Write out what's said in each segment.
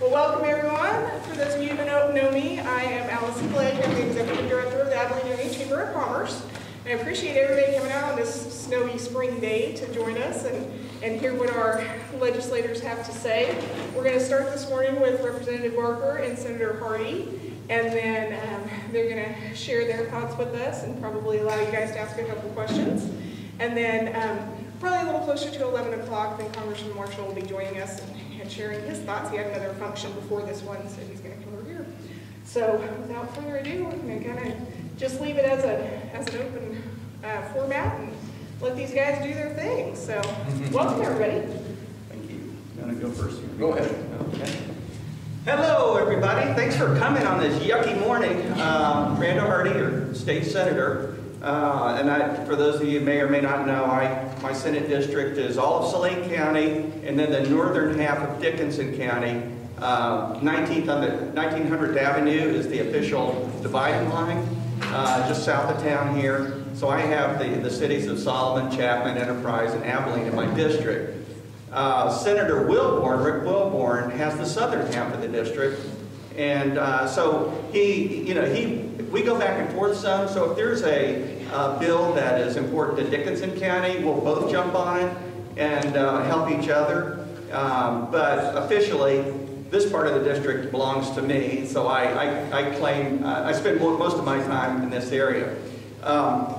Well, welcome everyone. For those of you who don't know me, I am Allison Blake. I'm the Executive Director of the Abilene County Chamber of Commerce. I appreciate everybody coming out on this snowy spring day to join us and, and hear what our legislators have to say. We're going to start this morning with Representative Barker and Senator Hardy, and then um, they're going to share their thoughts with us and probably allow you guys to ask a couple questions. And then um, probably a little closer to 11 o'clock, then Congressman Marshall will be joining us and, and sharing his thoughts. He had another function before this one, so he's going to come over here. So without further ado, I'm going to kind of just leave it as, a, as an open uh, format and let these guys do their thing. So welcome, everybody. Thank you. I'm going to go first? here? Go ahead. Okay. Hello, everybody. Thanks for coming on this yucky morning. Uh, Randall Hardy, your state senator. Uh, and I, for those of you may or may not know, I, my Senate district is all of Saline County and then the northern half of Dickinson County. Uh, 19th on the 1900th Avenue is the official dividing line, uh, just south of town here. So I have the, the cities of Solomon, Chapman, Enterprise, and Abilene in my district. Uh, Senator Wilborn, Rick Wilborn, has the southern half of the district. And uh, so he, you know, he, we go back and forth some. So if there's a uh, bill that is important to Dickinson County, we'll both jump on it and uh, help each other. Um, but officially, this part of the district belongs to me. So I, I, I claim, uh, I spend most of my time in this area. Um,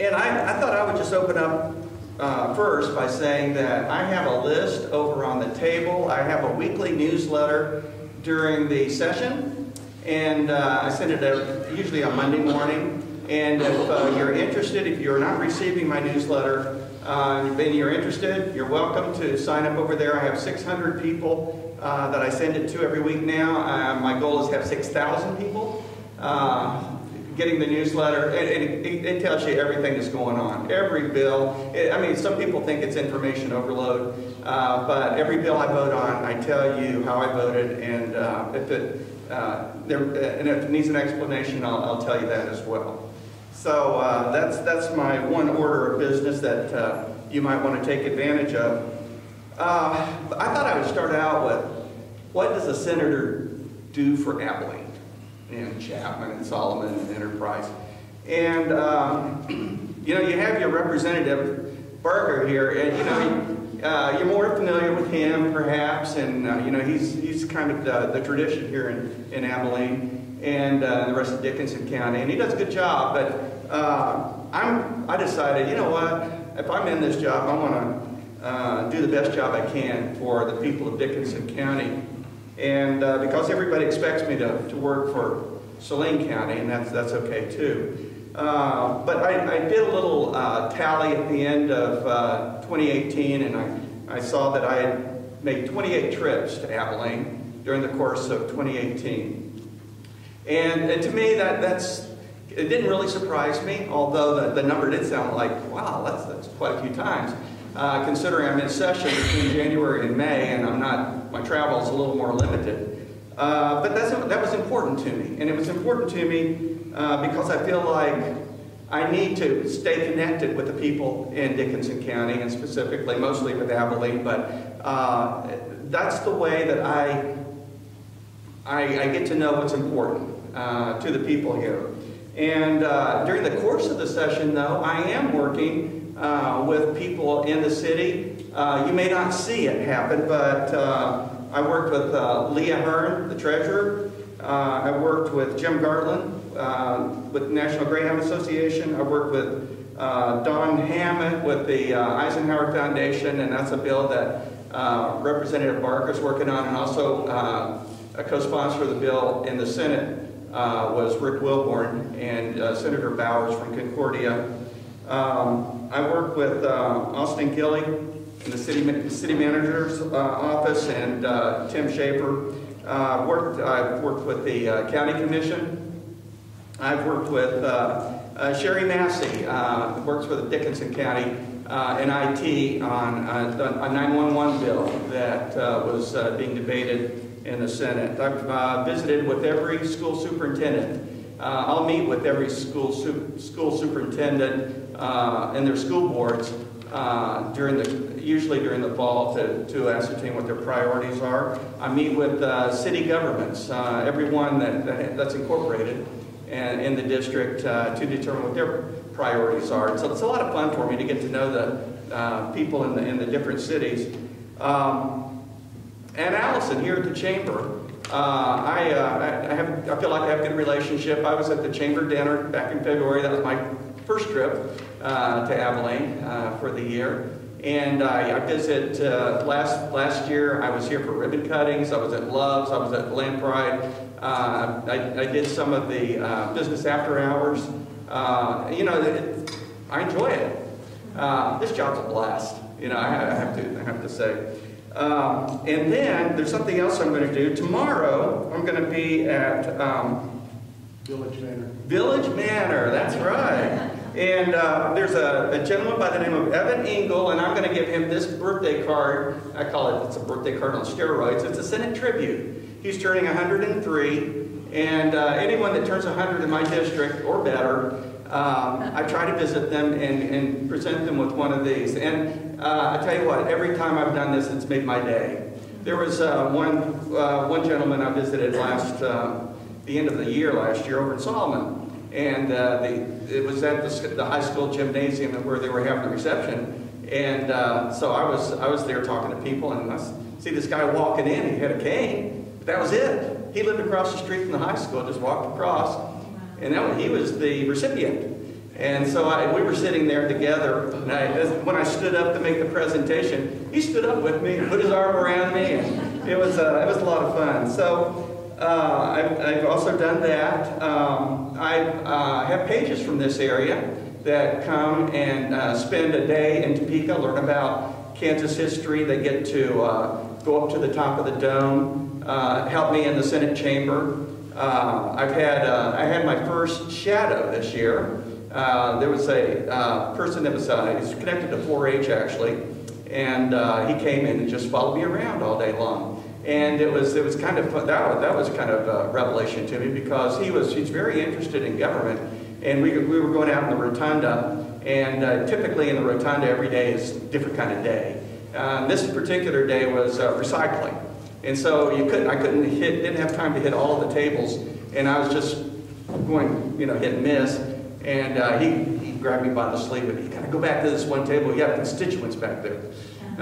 and I, I thought I would just open up uh, first by saying that I have a list over on the table. I have a weekly newsletter during the session, and uh, I send it out usually on Monday morning. And if uh, you're interested, if you're not receiving my newsletter, uh, and you're interested, you're welcome to sign up over there. I have 600 people uh, that I send it to every week now. Uh, my goal is to have 6,000 people uh, getting the newsletter, and, and it, it, tells you everything that's going on. Every bill, it, I mean, some people think it's information overload, uh, but every bill I vote on, I tell you how I voted, and uh, if it uh, there, and if it needs an explanation, I'll, I'll tell you that as well. So uh, that's that's my one order of business that uh, you might want to take advantage of. Uh, I thought I would start out with what does a senator do for Abilene? And Chapman and Solomon and Enterprise. And, um, you know, you have your representative Barker here, and, you know, uh, you're more familiar with him, perhaps, and, uh, you know, he's, he's kind of the, the tradition here in, in Abilene and uh, the rest of Dickinson County, and he does a good job, but uh, I'm, I decided, you know what, if I'm in this job, I want to do the best job I can for the people of Dickinson County. And uh, because everybody expects me to, to work for Saline County, and that's, that's okay too. Uh, but I, I, did a little uh, tally at the end of uh, 2018, and I, I saw that I had made 28 trips to Abilene during the course of 2018. And, and to me, that, that's, it didn't really surprise me, although the, the number did sound like, wow, that's, that's quite a few times. Uh, considering I'm in session between January and May, and I'm not, my travel is a little more limited. Uh, but that's, that was important to me, and it was important to me uh, because I feel like I need to stay connected with the people in Dickinson County, and specifically, mostly with Abilene, but uh, that's the way that I, I, I, get to know what's important uh, to the people here. And uh, during the course of the session, though, I am working uh, with people in the city. Uh, you may not see it happen, but uh, I worked with uh, Leah Hearn, the treasurer. Uh, I worked with Jim Garland with the National Greyhound Association. I worked with Don Hammond with the Eisenhower Foundation, and that's a bill that Representative Barker is working on, and also a co-sponsor of the bill in the Senate uh, was Rick Wilborn and uh, Senator Bowers from Concordia. Um, I work with uh, Austin Gilley in the city, city manager's uh, office and uh, Tim Schaefer. Uh, worked, I've worked with the uh, county commission. I've worked with uh, Sherry Massey, works with Dickinson County in IT on a 911 bill that was being debated in the Senate. I've visited with every school superintendent I'll meet with every school, su school superintendent uh, and their school boards uh, during the usually during the fall to, to ascertain what their priorities are. I meet with uh, city governments, uh, everyone that, that, that's incorporated and in the district uh, to determine what their priorities are. So it's a lot of fun for me to get to know the uh, people in the, in the different cities. Um, and Allison here at the chamber, uh, I, uh, I, have, I feel like I have a good relationship. I was at the chamber dinner back in February. That was my first trip uh, to Abilene uh, for the year. And I, I visit, uh, last, last year I was here for ribbon cuttings, I was at Love's, I was at Land Pride. Uh, I, I did some of the uh, business after hours. Uh, you know, it, I enjoy it. Uh, this job's a blast, you know, I, I have to, I have to say. Um, and then there's something else I'm going to do. Tomorrow I'm going to be at um, Village Manor. Village Manor, that's right. And uh, there's a, a, gentleman by the name of Evan Engel, and I'm going to give him this birthday card. I call it, it's a birthday card on steroids. It's a Senate tribute. He's turning 103, and uh, anyone that turns 100 in my district or better, um, I try to visit them and, and, present them with one of these. And uh, I tell you what, every time I've done this, it's made my day. There was uh, one, uh, one gentleman I visited last, uh, the end of the year last year over in Solomon. And uh, the, it was at the, the, high school gymnasium where they were having the reception. And uh, so I was, I was there talking to people, and I see this guy walking in. He had a cane, but that was it. He lived across the street from the high school, just walked across. And that, he was the recipient. And so I, we were sitting there together, and I, when I stood up to make the presentation, he stood up with me and put his arm around me, and it was, uh, it was a lot of fun. So uh, I've, I've, also done that. Um, I uh, have pages from this area that come and uh, spend a day in Topeka, learn about Kansas history. They get to uh, go up to the top of the dome, uh, help me in the Senate chamber. I've had, I had my first shadow this year. there was a person that was he's connected to 4-H actually, and he came in and just followed me around all day long. And it was, it was kind of, that that was kind of a revelation to me because he was, he's very interested in government. And we, we were going out in the rotunda, and uh, typically in the rotunda every day is a different kind of day. Uh, this particular day was uh, recycling. And so you couldn't, I couldn't hit, didn't have time to hit all of the tables. And I was just going, you know, hit and miss. And uh, he, he grabbed me by the sleeve and he got to go back to this one table. You have constituents back there.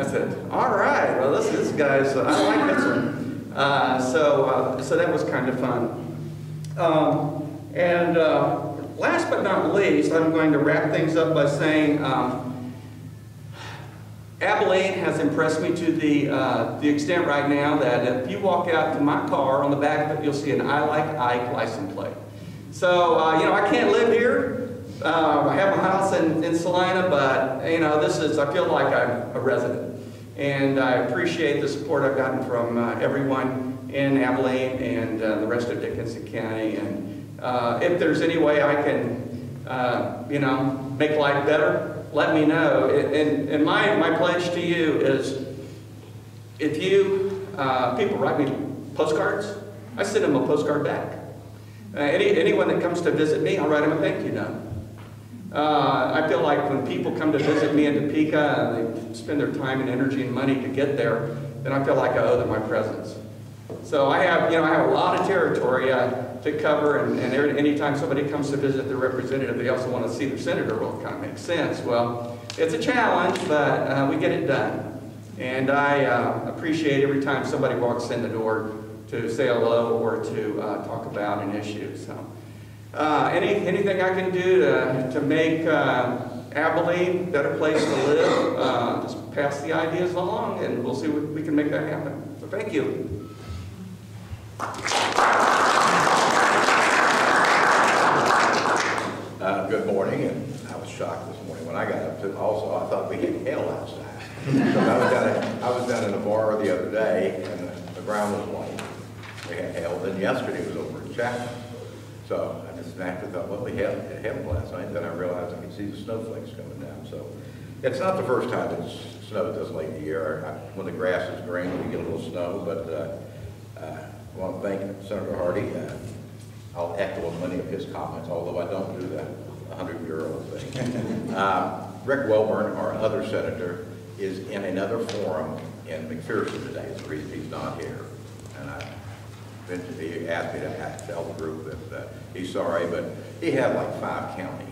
I said, all right, well, this, this guy's, uh, I like this one. Uh, so, uh, so that was kind of fun. Um, and uh, last but not least, I'm going to wrap things up by saying um, Abilene has impressed me to the, uh, the extent right now that if you walk out to my car, on the back of it, you'll see an I Like Ike license plate. So, uh, you know, I can't live here, uh, I have a house in, in Salina, but you know, this is, I feel like I'm a resident. And I appreciate the support I've gotten from uh, everyone in Abilene and uh, the rest of Dickinson County. And uh, if there's any way I can, uh, you know, make life better, let me know. And, and my, my pledge to you is if you, uh, people write me postcards, I send them a postcard back. any, anyone that comes to visit me, I'll write them a thank you note. Uh, I feel like when people come to visit me in Topeka and they spend their time and energy and money to get there, then I feel like I owe them my presence. So I have, you know, I have a lot of territory uh, to cover, and, and anytime somebody comes to visit their representative, they also want to see their senator. Well, it kind of makes sense. Well, it's a challenge, but uh, we get it done. And I uh, appreciate every time somebody walks in the door to say hello or to uh, talk about an issue. So. Uh, any, anything I can do to, to make uh, Abilene a better place to live, uh, just pass the ideas along and we'll see what we can make that happen. So thank you. Uh, good morning, and I was shocked this morning when I got up to, also, I thought we had hail outside. so I was, down at, I was down in a bar the other day, and the, the ground was white. We had hail, then yesterday was over in Chapman. So I just thought, well, we had it happened last night. Then I realized I could see the snowflakes coming down. So it's not the first time it's snowed this late in the year. I, when the grass is green, we get a little snow. But uh, uh, I want to thank Senator Hardy. Uh, I'll echo many of his comments, although I don't do that 100-year-old thing. uh, Rick Wilborn, our other senator, is in another forum in McPherson today, is the reason he's not here. Mentioned, he asked me to tell the group that uh, he's sorry, but he had like five counties.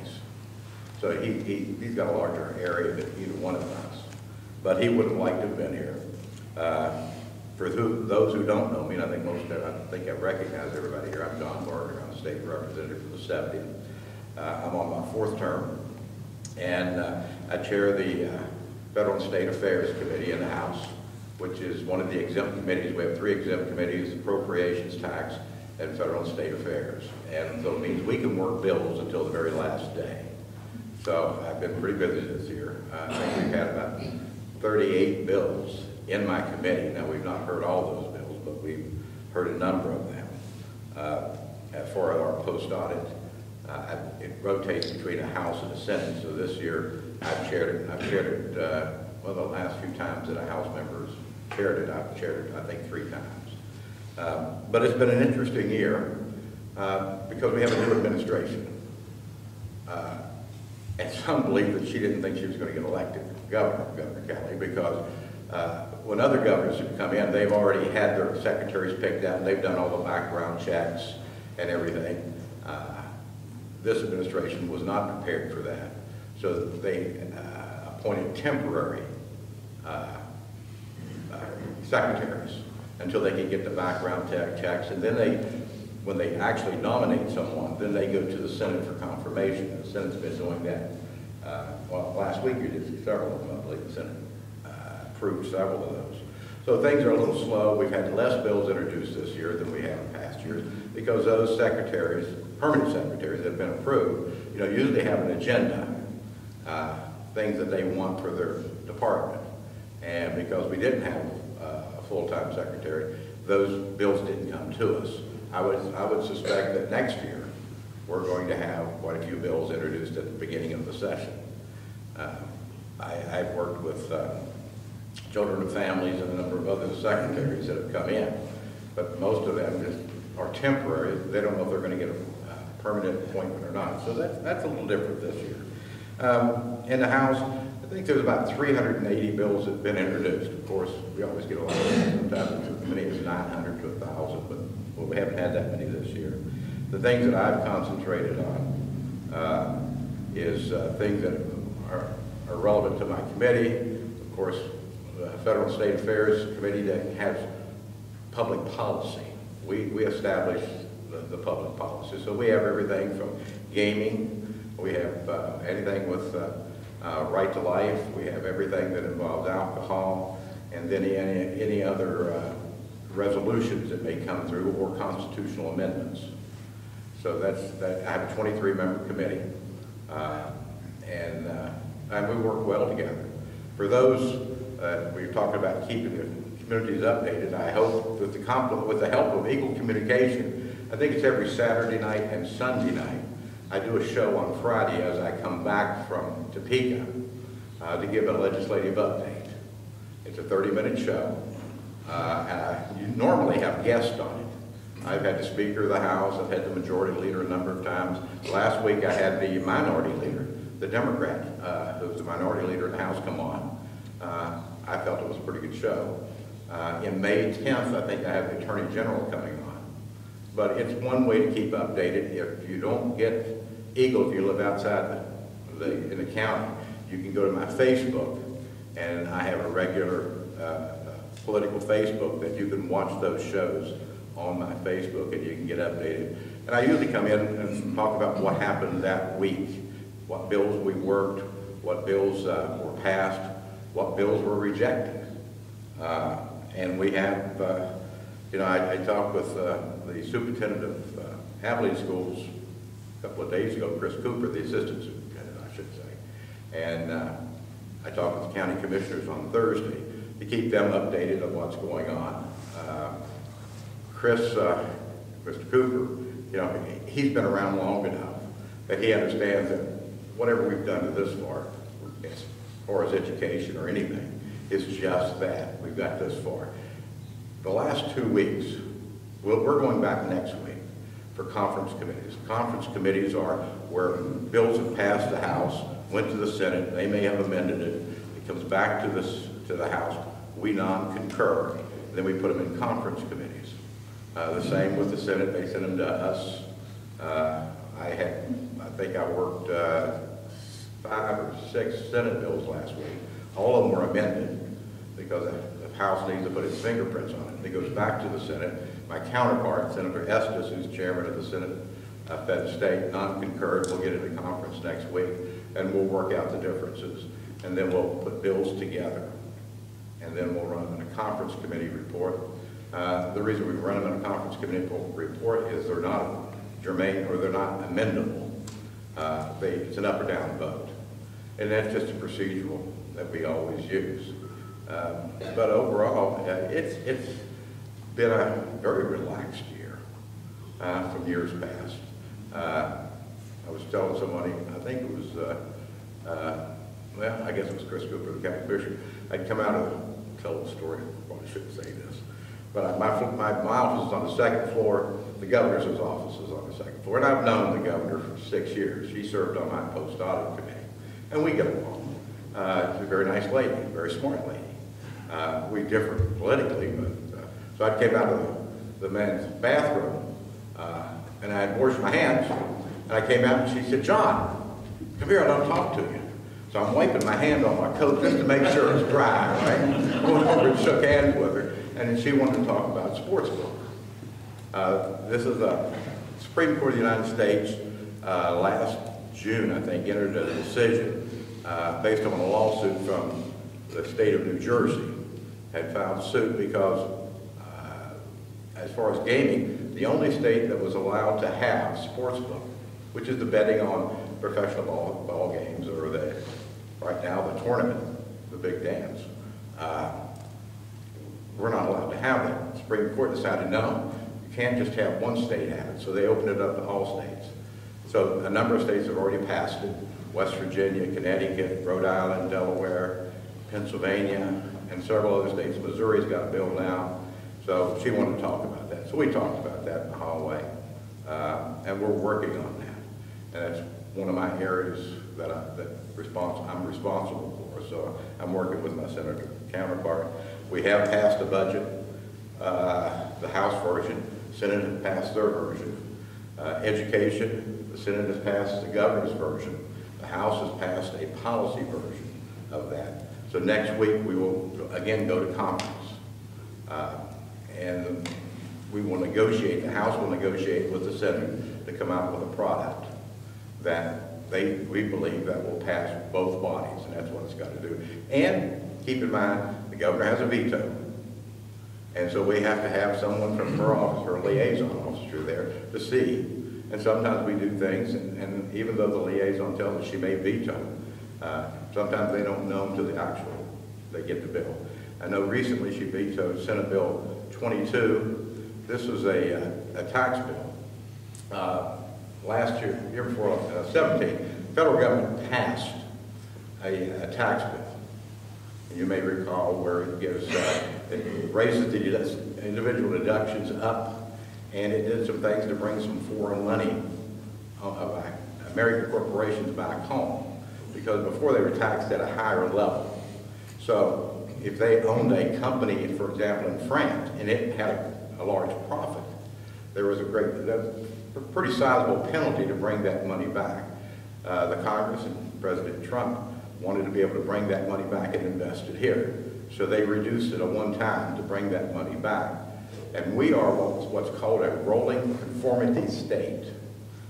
So he, he, he's got a larger area than either one of us. But he would have liked to have been here. Uh, For those who don't know me, and I think most, of- I think I recognize everybody here, I'm John Barker, I'm the state representative for the Septium. Uh, I'm on my fourth term, and uh, I chair the uh, Federal and State Affairs Committee in the House, which is one of the exempt committees. We have three exempt committees, appropriations, tax, and federal and state affairs. And so it means we can work bills until the very last day. So I've been pretty busy this year. Uh, I think we've had about 38 bills in my committee. Now, we've not heard all those bills, but we've heard a number of them. Uh, For our post-audit, uh, it rotates between the House and the Senate, so this year I've chaired it, I've chaired it, uh, well, the last few times that a House member's chaired it, I've chaired it, I think, three times. Um, But it's been an interesting year uh, because we have a new administration. Uh, And some believe that she didn't think she was going to get elected governor, Governor Kelly, because uh, when other governors have come in, they've already had their secretaries picked out, and they've done all the background checks and everything. Uh, This administration was not prepared for that, so they uh, appointed temporary uh, secretaries until they can get the background check checks. And then they, when they actually nominate someone, then they go to the Senate for confirmation. The Senate's been doing that. Uh, Well, last week you did several of them, I believe the Senate uh, approved several of those. So things are a little slow. We've had less bills introduced this year than we have in past years because those secretaries, permanent secretaries that have been approved, you know, usually have an agenda, uh, things that they want for their department. And because we didn't have uh, a full-time secretary, those bills didn't come to us. I would, I would suspect that next year, we're going to have quite a few bills introduced at the beginning of the session. Uh, I, I've worked with uh, children and families and a number of other secretaries that have come in, but most of them just are temporary. They don't know if they're going to get a uh, permanent appointment or not. So that's, that's a little different this year. Um, In the House, I think there's about 380 bills that have been introduced. Of course, we always get a lot, sometimes it's as many as 900 to 1,000, but well, we haven't had that many this year. The things that I've concentrated on uh, is uh, things that are are relevant to my committee. Of course, the Federal State Affairs Committee that has public policy. We, we establish the, the public policy. So we have everything from gaming, we have uh, anything with uh, right to life, we have everything that involves alcohol, and then any, any other uh, resolutions that may come through or constitutional amendments. So that's, that, I have a 23-member committee, uh, and, uh, and we work well together. For those, uh, we were talking about keeping the communities updated, I hope with the with the help of Eagle Communication, I think it's every Saturday night and Sunday night, I do a show on Friday as I come back from Topeka uh, to give a legislative update. It's a 30-minute show. Uh, and I, you normally have guests on it. I've had the Speaker of the House, I've had the Majority Leader a number of times. Last week I had the Minority Leader, the Democrat, uh, who's the Minority Leader in the House, come on. Uh, I felt it was a pretty good show. Uh, in May 10th, I think I have the Attorney General coming on. But it's one way to keep updated. If you don't get Eagle, if you live outside the, in the county, you can go to my Facebook, and I have a regular uh, uh, political Facebook that you can watch those shows on my Facebook, and you can get updated. And I usually come in and talk about what happened that week, what bills we worked, what bills uh, were passed, what bills were rejected. Uh, and we have, uh, you know, I, I talked with uh, the superintendent of uh, Abilene Schools a couple of days ago, Chris Cooper, the assistant superintendent, I should say. And uh, I talked with the county commissioners on Thursday to keep them updated on what's going on. Uh, Chris, uh, Mr. Cooper, you know, he's been around long enough that he understands that whatever we've done to this far, as far as education or anything, is just that. We've got this far. The last two weeks, we're going back next week for conference committees. Conference committees are where bills have passed the House, went to the Senate, they may have amended it. it comes back to this, to the House, we non-concur, then we put them in conference committees. Uh, the same with the Senate, they send them to us. Uh, I had, I think I worked, uh, five or six Senate bills last week. All of them were amended because the House needs to put its fingerprints on it. It goes back to the Senate. My counterpart, Senator Estes, who's chairman of the Senate uh, Fed State, non-concurred. We'll get into conference next week, and we'll work out the differences. And then we'll put bills together. And then we'll run them in a conference committee report. Uh, The reason we run them in a conference committee report is they're not germane, or they're not amendable. Uh, They, it's an up or down vote. And that's just a procedural that we always use. Um, But overall, uh, it's, it's been a very relaxed year uh, from years past. Uh, I was telling somebody, I think it was, uh, uh, well, I guess it was Chris Cooper, the county commissioner. I'd come out of, tell the story, probably shouldn't say this. But my, my, my office is on the second floor, the governor's office is on the second floor. And I've known the governor for six years. She served on my post-audit committee. And we get along. Uh, she's a very nice lady, very smart lady. Uh, we differ politically, but, uh, so I came out of the, the men's bathroom, uh, and I had washed my hands, and I came out and she said, John, come here, I don't talk to you. So I'm wiping my hand on my coat just to make sure it's dry, right? Went over and shook hands with her, and she wanted to talk about sports book. Uh, This is the Supreme Court of the United States, uh, last June, I think, entered a decision uh, based on a lawsuit from the state of New Jersey, had filed suit because, as far as gaming, the only state that was allowed to have sports book, which is the betting on professional ball, ball games or the, right now, the tournament, the big dance, uh, we're not allowed to have that. Supreme Court decided, no, you can't just have one state have it, so they opened it up to all states. So a number of states have already passed it, West Virginia, Connecticut, Rhode Island, Delaware, Pennsylvania, and several other states. Missouri's got a bill now, so she wanted to talk about that. So we talked about that in the hallway, uh, and we're working on that. And that's one of my areas that I, that respons I'm responsible for, so I'm working with my senator counterpart. We have passed a budget, uh, the House version, Senate has passed their version. Uh, Education, the Senate has passed the governor's version. The House has passed a policy version of that. So next week, we will again go to conference. Uh, And we will negotiate, the House will negotiate with the Senate to come out with a product that they, we believe that will pass both bodies, and that's what it's got to do. And keep in mind, the governor has a veto. And so we have to have someone from her office, her liaison officer there to see. And sometimes we do things, and, and even though the liaison tells us she may veto, uh, sometimes they don't know until the actual, they get the bill. I know recently she vetoed Senate Bill 22. This was a, uh, a tax bill. Uh, last year, year before, uh, 17, federal government passed a, a tax bill. And you may recall where it gives, uh, it raises the individual deductions up, and it did some things to bring some foreign money uh, uh, American corporations back home, because before they were taxed at a higher level. So if they owned a company, for example, in France, and it had a, a large profit, there was a great, a pretty sizable penalty to bring that money back. Uh, the Congress and President Trump wanted to be able to bring that money back and invest it here. So they reduced it at one time to bring that money back. And we are what's, what's called a rolling conformity state,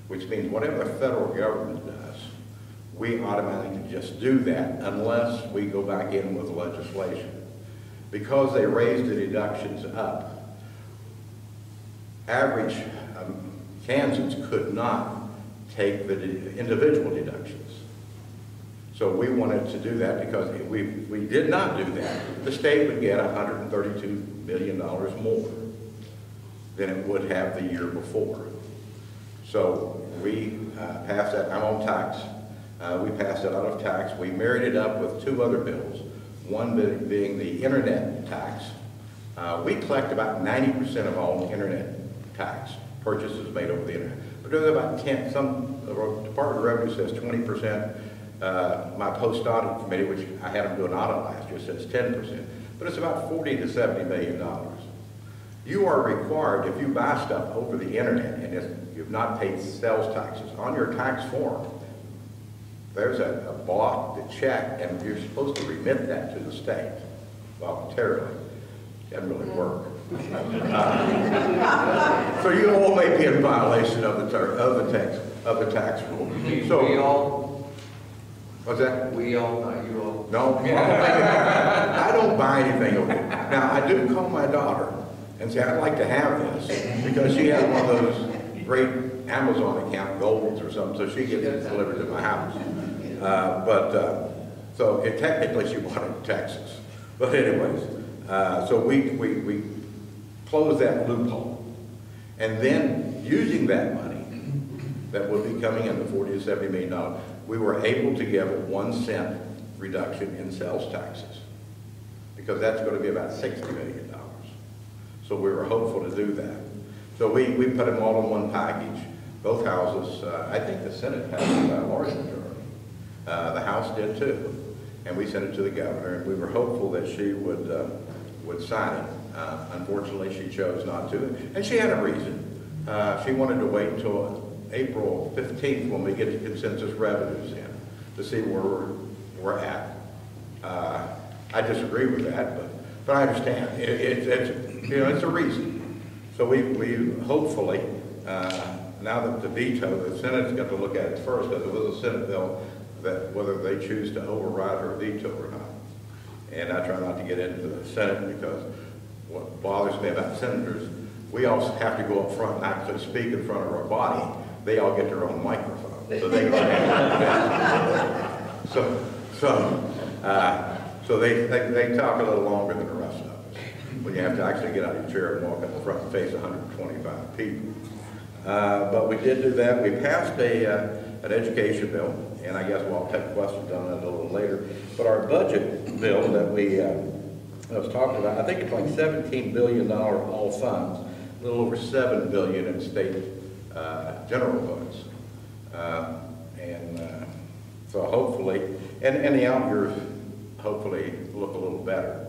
which means whatever the federal government does, we automatically just do that unless we go back in with legislation. Because they raised the deductions up, average um, Kansans could not take the de- individual deductions. So we wanted to do that because if we, we did not do that, the state would get $132 million more than it would have the year before. So we uh, passed that, I'm on tax, uh, we passed that out of tax. We married it up with two other bills, one being the internet tax. Uh, We collect about 90% of all internet tax purchases made over the internet. But there's about 10, some, Department of Revenue says 20%, Uh, My post-audit committee, which I had them do an audit last year, says ten percent, but it's about forty to seventy million dollars. You are required, if you buy stuff over the internet and if you've not paid sales taxes, on your tax form, there's a, a block to check, and you're supposed to remit that to the state voluntarily. Doesn't really work. Uh, So you all may be in violation of the, ter- of the tax, of the tax rule. So We So, all, what's that? we all, not you all. No, I don't buy anything over it. Now, I do call my daughter and say, I'd like to have this, because she has one of those great Amazon account, Goldens or something, so she gets it delivered to my house. Uh, But, uh, so it technically she wanted Texas. But anyways, uh, so we, we, we closed that loophole. And then, using that money that would be coming in, the forty to seventy million dollars, we were able to give a one cent reduction in sales taxes. Because that's gonna be about sixty million dollars. So we were hopeful to do that. So we, we put them all in one package, both houses, uh, I think the Senate passed by a large majority. Uh, the House did too. And we sent it to the governor, and we were hopeful that she would, uh, would sign it. Uh, Unfortunately, she chose not to, and she had a reason. Uh, She wanted to wait until April 15th when we get the consensus revenues in, to see where we're, we're at. Uh, I disagree with that, but, but I understand. It, it- it's, you know, it's a reason. So we, we hopefully, now that the veto, the Senate's got to look at it first, because it was a Senate bill, that whether they choose to override or veto or not. And I try not to get into the Senate because what bothers me about senators, we all have to go up front and actually speak in front of our body. They all get their own microphone, so they. So, so, uh, so they, they, they talk a little longer than the rest of us. When you have to actually get out of your chair and walk up the front and face hundred and twenty-five people. Uh, but we did do that. We passed a, uh, an education bill, and I guess we'll take questions on that a little later. But our budget bill that we, uh, I was talking about, I think it's like seventeen billion dollar all funds, a little over seven billion in state, uh, general funds. Uh, and, uh, so hopefully, and, and the out years hopefully look a little better.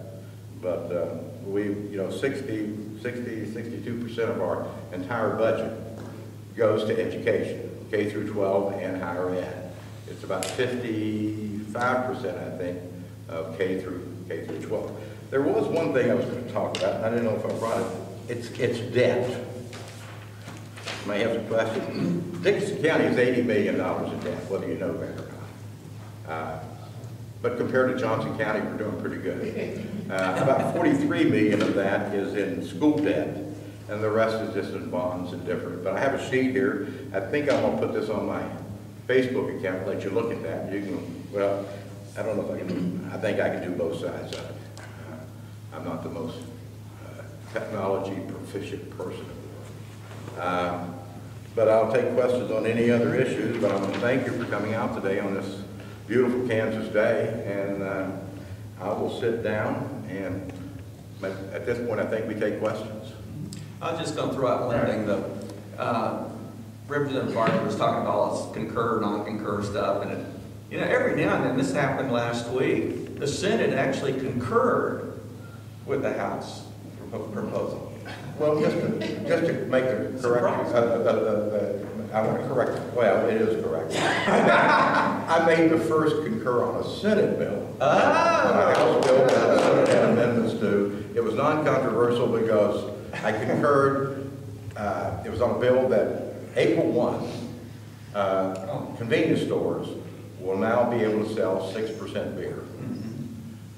But, uh, we, you know, 60, 60, 62 percent of our entire budget goes to education, K through 12 and higher ed. It's about 55 percent, I think, of K through, K through 12. There was one thing I was going to talk about, I didn't know if I brought it. It's, it's debt. May have some questions. Dickinson County is $80 million in debt, whether you know that or not. Uh, But compared to Johnson County, we're doing pretty good. Uh, About 43 million of that is in school debt, and the rest is just in bonds and different. But I have a sheet here. I think I'm gonna put this on my Facebook account, let you look at that. You can, well, I don't know if I can, I think I can do both sides of it. Uh, I'm not the most uh, technology proficient person. Um, But I'll take questions on any other issues, but I want to thank you for coming out today on this beautiful Kansas day, and uh, I will sit down, and at this point, I think we take questions. I was just gonna throw out one thing though. Uh, Representative Barker was talking about all this concur, non-concur stuff, and it, you know, every now and then, this happened last week, the Senate actually concurred with the House proposal. Well, just to, just to make the correction, uh, uh, uh, uh, I want to correct, well, it is correct. I made the first concur on a Senate bill. On a House bill that the Senate had amendments to. It was non-controversial because I concurred, uh, it was on a bill that April 1, uh, convenience stores will now be able to sell 6% beer.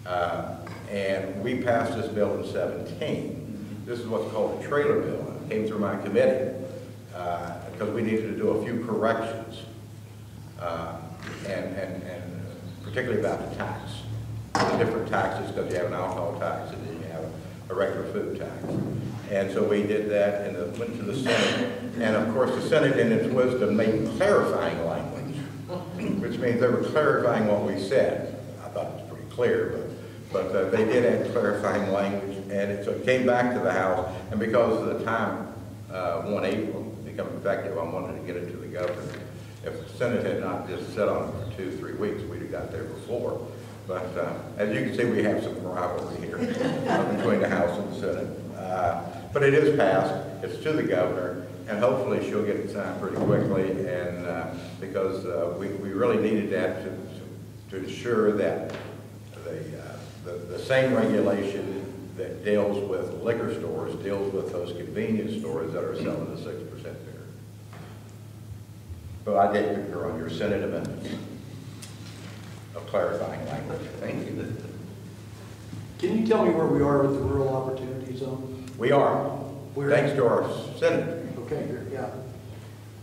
Uh, And we passed this bill in 17. This is what's called a trailer bill. It came through my committee uh, because we needed to do a few corrections. uh, And, and, and particularly about the tax. The different taxes, because you have an alcohol tax and then you have a regular food tax. And so we did that and it went to the Senate. And of course, the Senate in its wisdom made clarifying language, which means they were clarifying what we said. I thought it was pretty clear, but, but uh, they did add clarifying language. And it, so it came back to the House, and because of the time, uh, 1 April, become effective, I wanted to get it to the governor. If the Senate had not just sat on it for two, three weeks, we'd have got there before. But uh, as you can see, we have some rivalry here uh, between the House and the Senate. But it is passed, it's to the governor, and hopefully she'll get it signed pretty quickly, and, uh, because uh, we, we really needed that to, to ensure that the, uh, the, the same regulation that deals with liquor stores deals with those convenience stores that are selling the six percent beer. But I did concur on your Senate amendments of clarifying language. Thank you. Can you tell me where we are with the rural opportunity zone? We are, Where- thanks to our Senate. Okay, yeah.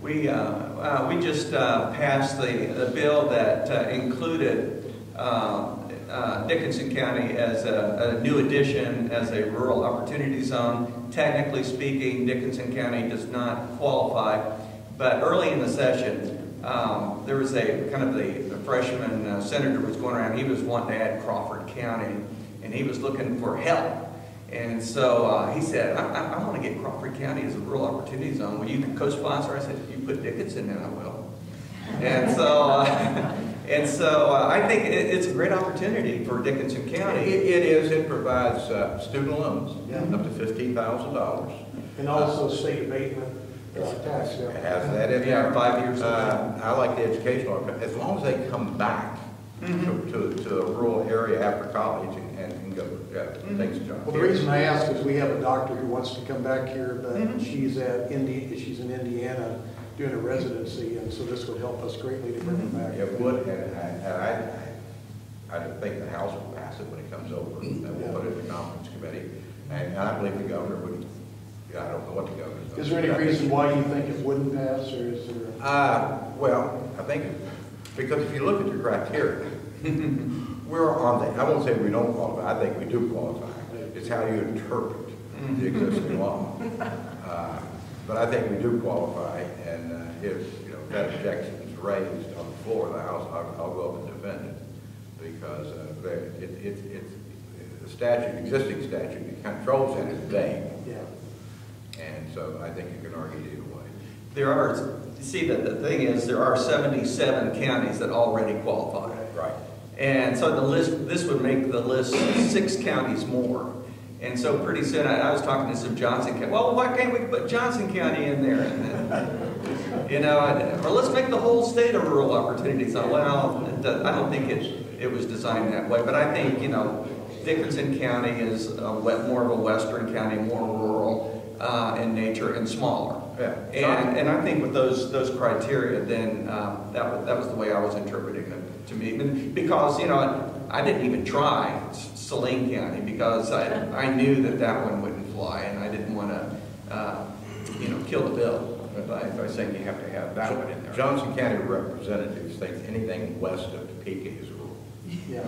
We, uh, uh, we just uh, passed the, the bill that uh, included um, uh, Dickinson County as a, a new addition as a rural opportunity zone. Technically speaking, Dickinson County does not qualify, but early in the session, um, there was a, kind of the the freshman uh, senator was going around, he was wanting to add Crawford County, and he was looking for help. And so uh, he said, I, I, I want to get Crawford County as a rural opportunity zone. Will you co-sponsor? I said, if you put Dickinson in, I will. And so, uh, and so uh, I think it, it's a great opportunity for Dickinson It, County. it is, it provides uh, student loans, Yeah. up to fifteen thousand dollars. And also state abatement, uh, tax. It has that in Yeah, five years. Uh, I like the educational, as long as they come back to, to, to a rural area after college and, and go, yeah, thanks, John. Well, the reason I ask is we have a doctor who wants to come back here, but Mhm. she's at Indi, she's in Indiana doing a residency, and so this would help us greatly to bring her back. It would, and I, and I, I think the House will pass it when it comes over, and we'll put it in the conference committee, and I believe the governor would, yeah, I don't know what the governor's. gonna Is there any do. reason why you think it wouldn't pass, or is there? Uh, well, I think, because if you look at the criteria, we're on the, I won't say we don't qualify, I think we do qualify. It's how you interpret the existing law. Uh, But I think we do qualify, and uh, if, you know, that objection is raised on the floor of the House, I'll, I'll go up and defend it. Because uh, there- it, it, it's, the statute, existing statute, it controls that is vague. Yeah. And so I think you can argue either way. There are, you see, the, the thing is, there are 77 counties that already qualify. And so the list, this would make the list six counties more. And so pretty soon, I, I was talking to some Johnson County, well, why can't we put Johnson County in there? And then, you know, and- or let's make the whole state a rural opportunity zone. Well, does- I don't think it, it was designed that way, but I think, you know, Dickinson County is a more of a western county, more rural uh, in nature and smaller. Yeah. And, and I think with those, those criteria, then, um, that that was the way I was interpreting it to me. Because, you know, I didn't even try Saline County because I, I knew that that one wouldn't fly and I didn't want to, uh, you know, kill the bill by, by saying you have to have that one in there. Johnson County representatives think anything west of Topeka is rural. Yeah.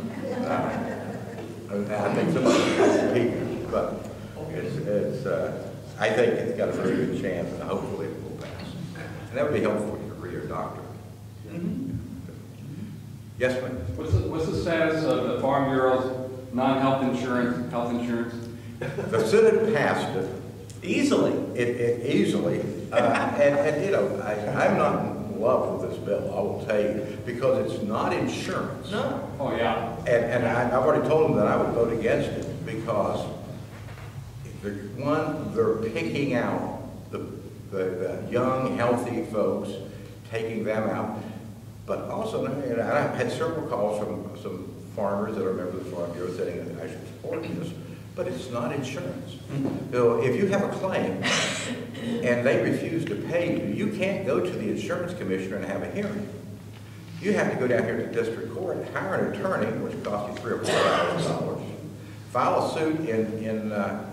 I think some of it is Topeka, but it's, it's, uh, I think it's got a very good chance, and hopefully it will pass. And that would be helpful for your career your doctor. Mhm. Yes, ma'am? What's the, what's the status of the Farm Bureau's non-health insurance, health insurance? The Senate passed it, Easily. it, it easily, uh, and, and, you know, I, I'm not in love with this bill, I will tell you, because it's not insurance. No. Oh, yeah. And, and I, I've already told them that I would vote against it because, they're, one, they're picking out the, the, the young, healthy folks, taking them out. But also, know, I've had several calls from some farmers that are members of the Farm Bureau saying that I should support this, but it's not insurance. So if you have a claim and they refuse to pay you, you can't go to the insurance commissioner and have a hearing. You have to go down here to district court, and hire an attorney, which costs you three or four thousand dollars, file a suit in, in, uh,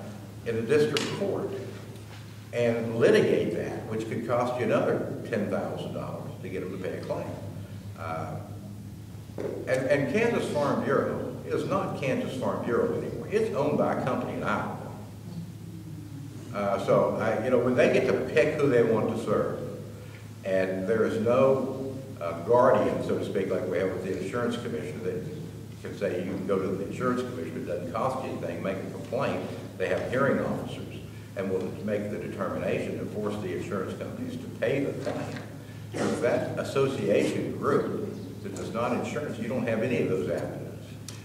in the district court, and litigate that, which could cost you another ten thousand dollars to get them to pay a claim. Uh, And, and Kansas Farm Bureau is not Kansas Farm Bureau anymore. It's owned by a company in Iowa. Uh, so, I, you know, when they get to pick who they want to serve, and there is no uh, guardian, so to speak, like we have with the insurance commissioner, that can say you can go to the insurance commissioner, it doesn't cost you anything, make a complaint. They have hearing officers, and will make the determination to force the insurance companies to pay the claim. If that association group that does not insurance, you don't have any of those avenues.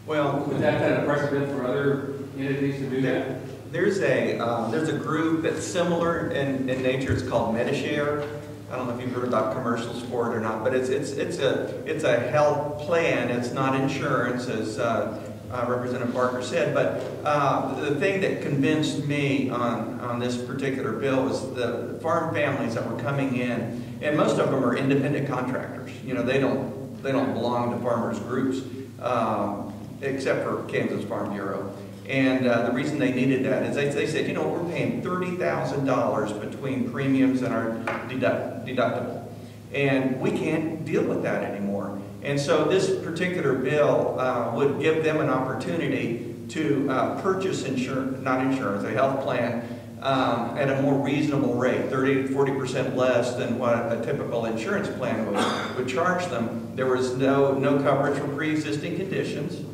Well, Would that kind of precedent for other entities to do that? There's a, um, there's a group that's similar in, in nature, it's called MediShare. I don't know if you've heard about commercials for it or not, but it's, it's, it's a, it's a health plan, it's not insurance, as uh, uh, Representative Barker said. But uh, the thing that convinced me on, on this particular bill was the farm families that were coming in, and most of them are independent contractors. You know, they don't, they don't belong to farmers groups, um, except for Kansas Farm Bureau. And uh, the reason they needed that is they, they said, you know, we're paying thirty thousand dollars between premiums and our deduct, deductible. And we can't deal with that anymore. And so this particular bill uh, would give them an opportunity to uh, purchase insurance, not insurance, a health plan um, at a more reasonable rate, 30 to 40 percent less than what a typical insurance plan would, would charge them. There was no, no coverage for pre-existing conditions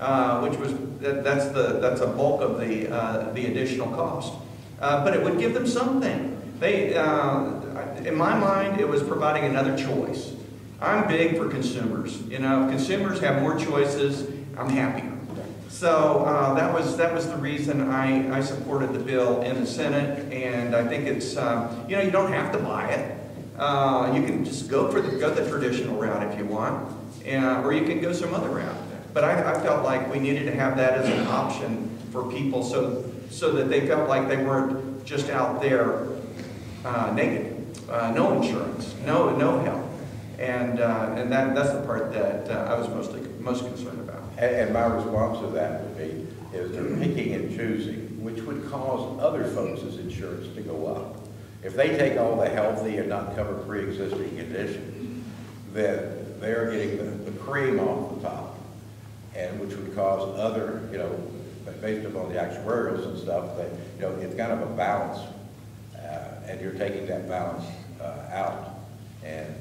uh, which was, that, that's the, that's a bulk of the, uh, the additional cost. Uh, but it would give them something. They, uh, in my mind, it was providing another choice. I'm big for consumers. You know, if consumers have more choices, I'm happier. So uh, that was that was the reason I, I supported the bill in the Senate, and I think it's um, you know you don't have to buy it. Uh, you can just go for the go the traditional route if you want, and, or you can go some other route. But I, I felt like we needed to have that as an option for people so, so that they felt like they weren't just out there uh, naked. Uh, no insurance, no, no help. And, uh, and that, that's the part that I was mostly, most concerned about. And, and my response to that would be, is they're picking and choosing, which would cause other folks' insurance to go up. If they take all the healthy and not cover pre-existing conditions, then they're getting the, the cream off the top. And which would cause other, you know, based upon the actuarials and stuff, that, you know, it's kind of a balance. Uh, and you're taking that balance, uh, out. And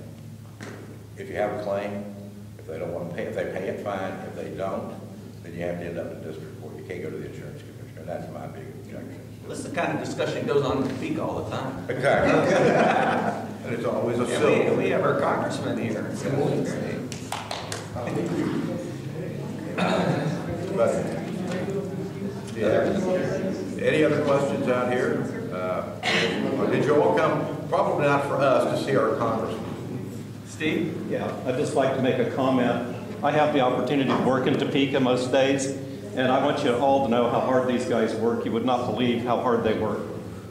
if you have a claim, if they don't want to pay, if they pay it, fine. If they don't, then you have to end up in district court. You can't go to the insurance commissioner. That's my big objection. This is the kind of discussion that goes on in Topeka all the time. Okay. And it's always a And we, silver. we have our congressman here. so. But, yeah. Any other questions out here? Uh, Did you all come, probably not for us, to see our congressman? Steve? Yeah, I'd just like to make a comment. I have the opportunity to work in Topeka most days, and I want you all to know how hard these guys work. You would not believe how hard they work.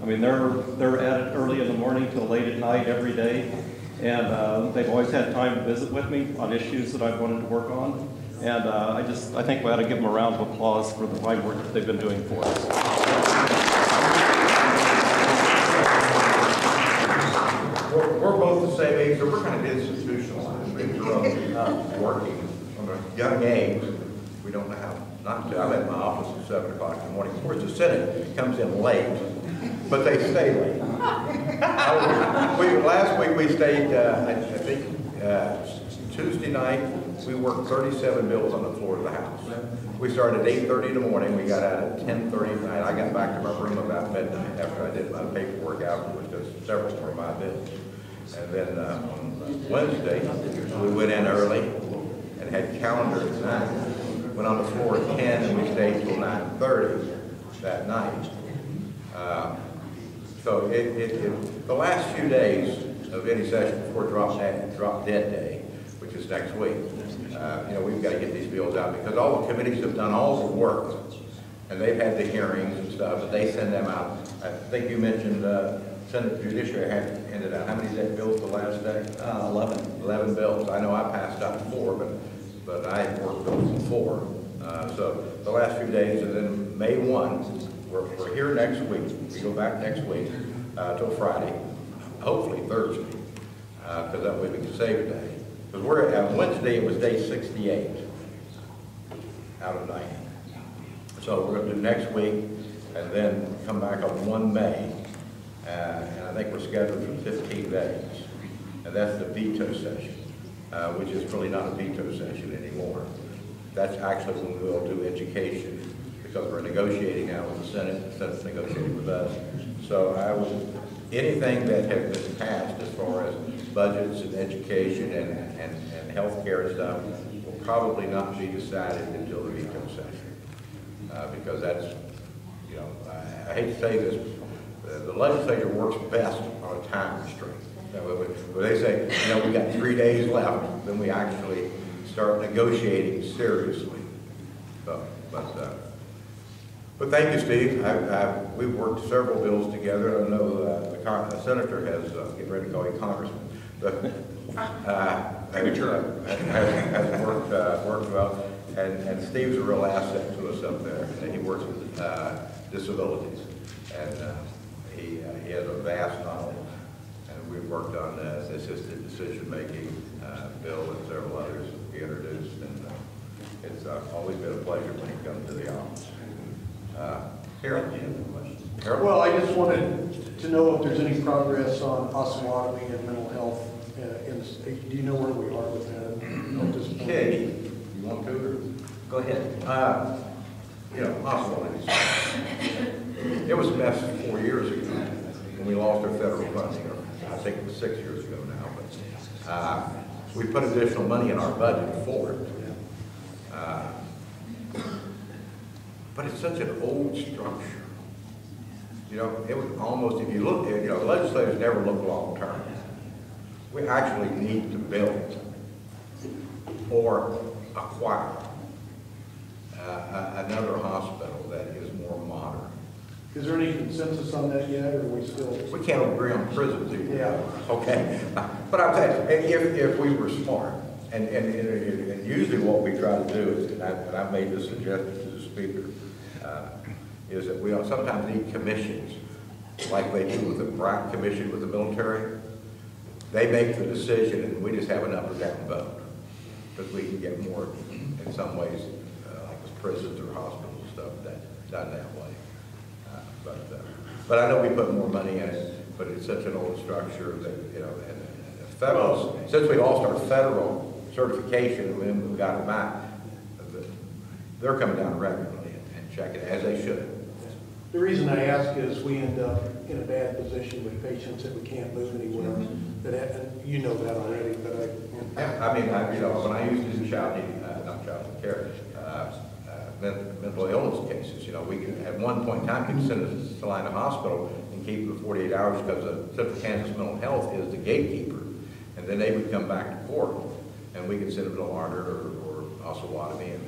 I mean, they're, they're at it early in the morning till late at night every day, and uh, they've always had time to visit with me on issues that I've wanted to work on. And uh, I just, I think we ought to give them a round of applause for the fine work that they've been doing for us. We're, we're both the same age, so we're kind of institutionalized. We grew up working from a young age. We don't know how not to. I'm at my office at seven o'clock in the morning. Of course, the Senate comes in late, but they stay late. We, last week, we stayed, uh, I I think, uh, Tuesday night, we worked thirty-seven bills on the floor of the House. We started at eight-thirty in the morning, we got out at ten-thirty at night. I got back to my room about midnight after I did my paperwork out, which was several for my bills. And then, uh, on Wednesday, we went in early and had calendar at nine. Went on the floor at ten and we stayed till nine-thirty that night. Uh, So it, it, it, the last few days of any session before drop dead, drop dead day, which is next week, uh, you know, we've got to get these bills out because all the committees have done all the work. And they've had the hearings and stuff, and they send them out. I think you mentioned, uh, Senate Judiciary had handed out, how many did bills the last day? Uh, 11. 11 bills. I know I passed out four, but, but I worked those four. Uh, So the last few days, and then May 1, we're, we're here next week. We go back next week uh, till Friday, hopefully Thursday, because that way we can save a day. Because we're, at Wednesday, it was day 68 out of 90. So we're going to do next week, and then come back on 1 May. Uh, And I think we're scheduled for 15 days. And that's the veto session, uh, which is really not a veto session anymore. That's actually when we'll do education, because we're negotiating now with the Senate, the Senate's negotiating with us. So I would anything that has been passed as far as budgets and education and, and, and healthcare and stuff will probably not be decided until the veto session. Uh, because that's, you know, I, I hate to say this, the legislature works best on a time restraint. When they say, you know, we got three days left, then we actually start negotiating seriously. So, but, uh, but thank you, Steve. I, I, we've worked several bills together. I know uh, the con- the senator has, uh, getting ready to call you congressman, but, uh, has, has worked, uh, worked well. And, and Steve's a real asset to us up there. And he works with, uh, disabilities. And, uh, he, has a vast knowledge. And we've worked on, uh, assisted decision-making, uh, bill and several others we introduced. And, uh, it's, uh, always been a pleasure when he comes to the office. Uh, Harold, do you have any questions? Harold? Well, I just wanted to know if there's any progress on osawatomie and mental health. uh, in the. Do you know where we are with that at this point? Okay, you want to? Go ahead. or- Uh, you know, hospitals. It was a mess four years ago when we lost our federal funding, or I think it was six years ago now, but, uh, we put additional money in our budget for it. Uh, But it's such an old structure. You know, it was almost, if you look, you know, legislators never look long-term. We actually need to build or acquire uh, another hospital that is more modern. Is there any consensus on that yet, or are we still? We can't agree on prisons either. Yeah. Okay, but I'm saying, if, if we were smart, and, and, and usually what we try to do is, and I, and I made this suggestion to the speaker, uh, is that we sometimes need commissions, like they do with the BRAC commission with the military. They make the decision and we just have an up or down vote, because we can get more, in some ways, uh, like with prisons or hospitals and stuff, that, done that way. But, uh, but I know we put more money in it, but it's such an old structure that, you know, and and the federal, since we lost our federal certification, and then we got it back, the- they're coming down regularly and and checking, as they should. The reason I ask is we end up in a bad position with patients that we can't move anywhere. That, and you know that already, but I. I mean, I, you know, when I used to do child, uh, not child care, mental illness cases, you know, we could, at one point in time, could send us to Salina Hospital and keep them for forty-eight hours because the Central Kansas Mental Health is the gatekeeper. And then they would come back to court, and we could send them to Larned or, or Osawatomie, and,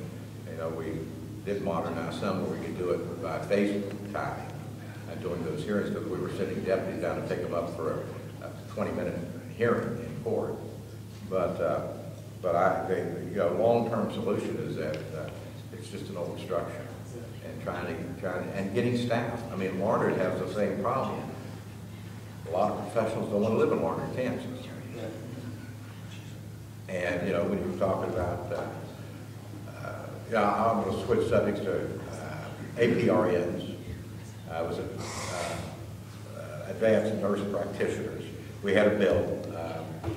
you know, we did modernize some where we could do it by FaceTime uh, during those hearings, because we were sending deputies down to pick them up for a twenty-minute hearing in court. But, uh, but I, the, you know, long-term solution is that, uh, it's just an old structure. And trying to, trying, and getting staff. I mean, Larned has the same problem. A lot of professionals don't want to live in Larned, Kansas. And, you know, when you're talking about, uh, uh, yeah, I'm going to switch subjects to uh, APRNs. I was a, uh, advanced nurse practitioners. We had a bill, um,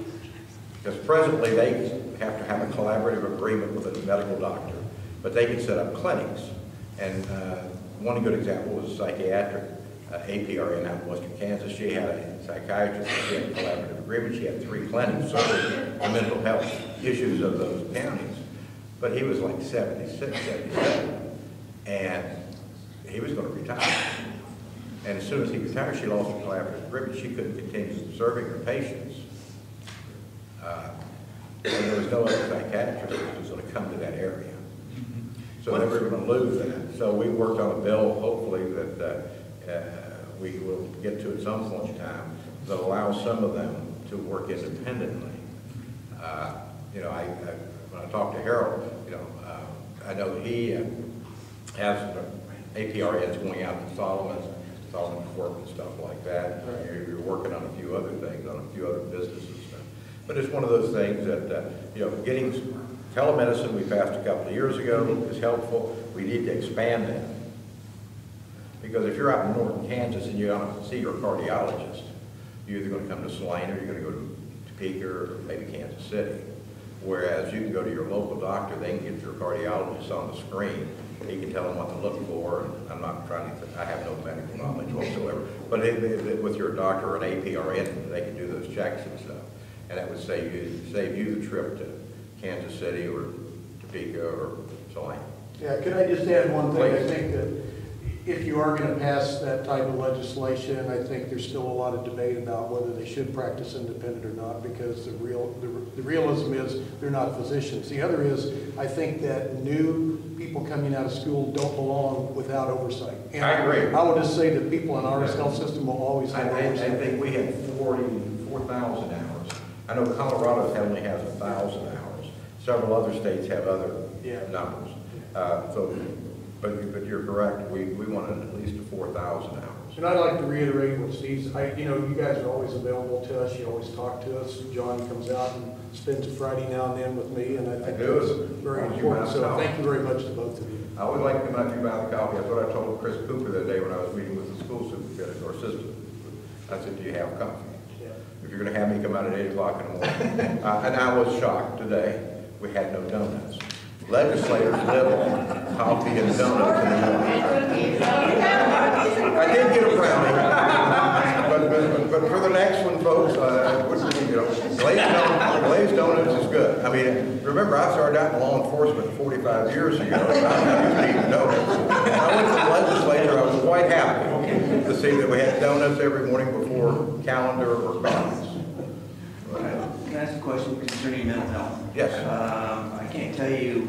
because presently they have to have a collaborative agreement with a medical doctor, but they can set up clinics. And uh, one good example was a psychiatric uh, APRN out in western Kansas. She had a psychiatrist, she had a collaborative agreement, she had three clinics serving the mental health issues of those counties. But he was like 76, 77, and he was going to retire. And as soon as he retired, she lost her collaborative agreement. She couldn't continue serving her patients. Uh, And there was no other psychiatrist that was going to come to that area. So they were going to lose that. So we worked on a bill, hopefully, that uh, uh, we will get to at some point in time, that allows some of them to work independently. Uh, You know, I, I- when I talked to Harold, you know, uh, I know that he uh, has APRNs going out to Solomon, Solomon Corp and stuff like that. You're, you're working on a few other things, on a few other businesses. But it's one of those things that, uh, you know, getting telemedicine, we passed a couple of years ago, is helpful. We need to expand that. Because if you're out in northern Kansas and you to see your cardiologist, you're either going to come to Salina, or you're going to go to Topeka, or maybe Kansas City. Whereas you can go to your local doctor, they can get your cardiologist on the screen he can tell them what to look for, and I'm not trying to, I have no medical knowledge whatsoever. But if, if with your doctor or an APRN, they can do those checks and stuff, and that would save you, save you the trip to Kansas City or Topeka or Salina. Yeah, could I just add one thing? I think that if you are gonna pass that type of legislation, I think there's still a lot of debate about whether they should practice independent or not, because the real, the the realism is, they're not physicians. The other is, I think that new people coming out of school don't belong without oversight. And I agree. I will just say that people in our health system will always I, have I, I think we have had forty, four thousand hours. I know Colorado only has a thousand hours. Several other states have other Yeah. numbers. Uh, so, but, but you're correct, we, we wanted at least four thousand hours. And I'd like to reiterate what Steve's, I, you know, you guys are always available to us, you always talk to us. John comes out and spends a Friday now and then with me, and I think I do. that's very As important. So thank you very much to both of you. I would like to come out to you about the coffee. That's what I told Chris Cooper the day when I was meeting with the school superintendent or assistant. I said, do you have coffee? If you're gonna have me come out at eight o'clock in the morning. Uh, and I was shocked today, we had no donuts. Legislators live on coffee and donuts in the. I did get a brownie. But, but, but for the next one, folks, uh, wouldn't you, you know, glazed donuts, glazed donuts is good. I mean, remember, I started out in law enforcement forty-five years ago. used to eating donuts. I went to the legislature, I was quite happy to see that we had donuts every morning before calendar or coffees. Can I ask a question concerning mental health? Yes. Um, I can't tell you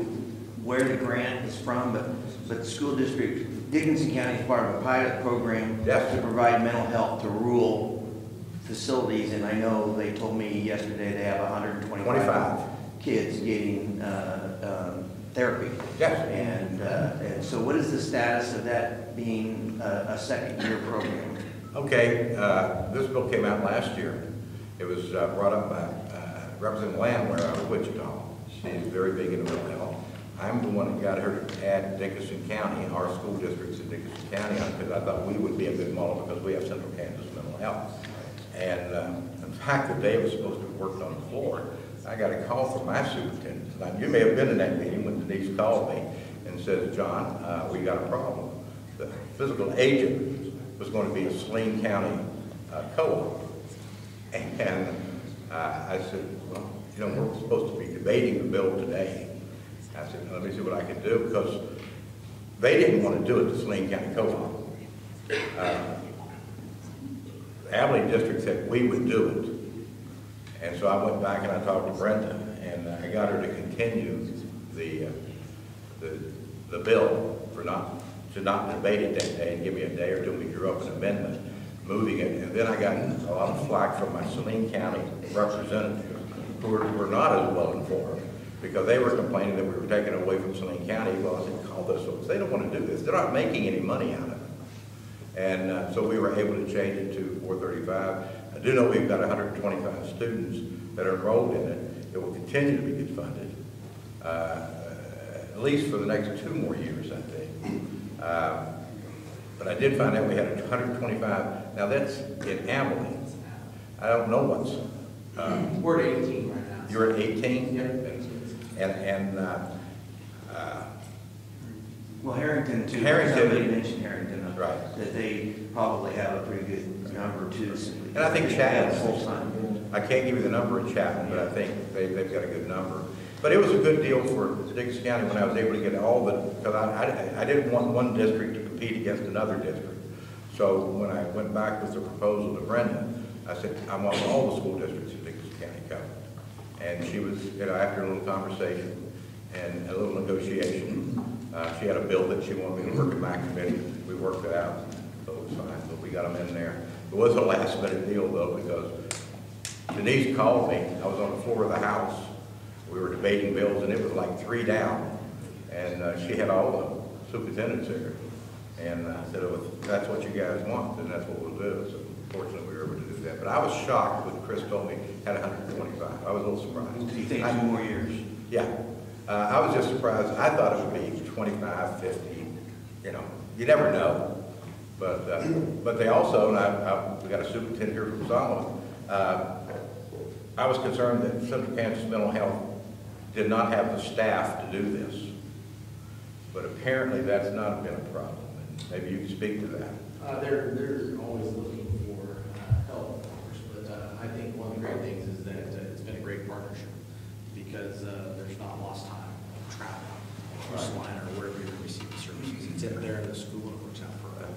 where the grant is from, but, but the school district, Dickinson County is part of a pilot program Yes. to provide mental health to rural facilities, and I know they told me yesterday they have hundred and 25. kids getting, uh, um, therapy. Yes. And, uh, and so what is the status of that being a, a second-year program? Okay, uh, this bill came out last year. It was uh, brought up by Representative Landwehr out of Wichita. She's very big mental health. I'm the one that got her to add Dickinson County, our school districts in Dickinson County, because I thought we would be a good model because we have Central Kansas mental health. And um, in fact, the day it was supposed to have worked on the floor, I got a call from my superintendent. Now, you may have been in that meeting when Denise called me and says, John, uh, we got a problem. The fiscal agent was going to be a Saline County uh, co-op. And uh, I said, you know, we're supposed to be debating the bill today. I said, let me see what I can do, because they didn't want to do it, the Saline County Co-op. Uh, The Abilene District said we would do it. And so I went back and I talked to Brenda, and I got her to continue the, uh, the, the bill for not, to not debate it that day and give me a day or two, we drew up an amendment moving it. And then I got a lot of flack from my Saline County representatives who were, were not as well informed because they were complaining that we were taking away from Saline County. Well, I said, call those folks. They don't want to do this. They're not making any money out of it. And uh, so we were able to change it to 435. I do know we've got 125 students that are enrolled in it. It will continue to be funded, uh, at least for the next two more years, I think. Uh, But I did find out we had 125, now that's in Abilene. I don't know what's, uh, We're at 18 right now. you're at 18? Yeah. And, and, uh, uh, Well, Herington too. Herington. Somebody mentioned Herington. uh, Right. That they probably have a pretty good number too. simply And I think because they have Chapman- Full-time. I can't give you the number in Chapman, but I think they, they've got a good number. But it was a good deal for Dickinson County when I was able to get all the, because I, I, I didn't want one district to compete against another district. So when I went back with the proposal to Brenda, I said, I want all the school districts in Dickinson County covered. And she was, you know, after a little conversation and a little negotiation, uh, she had a bill that she wanted me to work in my committee. We worked it out, so it was fine, but we got them in there. It was a last minute deal though, because Denise called me, I was on the floor of the house, we were debating bills, and it was like three down, and uh, she had all the superintendents there. And I said, "Oh, that's what you guys want, then that's what we'll do, so fortunately, we were able do that. But I was shocked when Chris told me had hundred and twenty-five, I was a little surprised. Do you think I- two more years? yeah, uh, I was just surprised, I thought it would be 25, 50, you know, you never know. But, uh, but they also, and I, I, we got a superintendent here from Zama, uh, I was concerned that Central Kansas Mental Health did not have the staff to do this. but apparently that's not been a problem. And Maybe you can speak to that. Uh, they're, they're always looking for, uh, help, of course, but, uh, I think one of the great things is that uh, it's been a great partnership because, uh, there's not lost time traveling, across the line or wherever you're receiving services. It's in there in the school and it works out for them.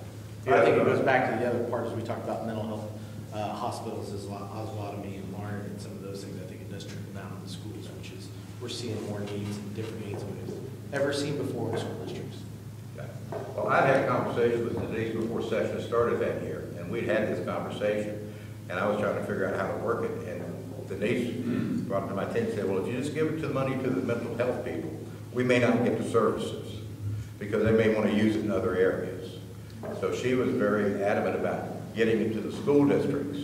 I think it goes back to the other part, as we talked about mental health, uh, hospitals, as Osawatomie and Larned and some of those things, I think it does trickle down to the schools, which is, we're seeing more needs and different needs than we've ever seen before in school districts. Well, I'd had a conversation with Denise before session started that year, and we'd had this conversation, and I was trying to figure out how to work it, and Denise brought it to my attention, and said, well, if you just give it to the money to the mental health people, we may not get the services, because they may want to use it in other areas. So she was very adamant about getting it to the school districts,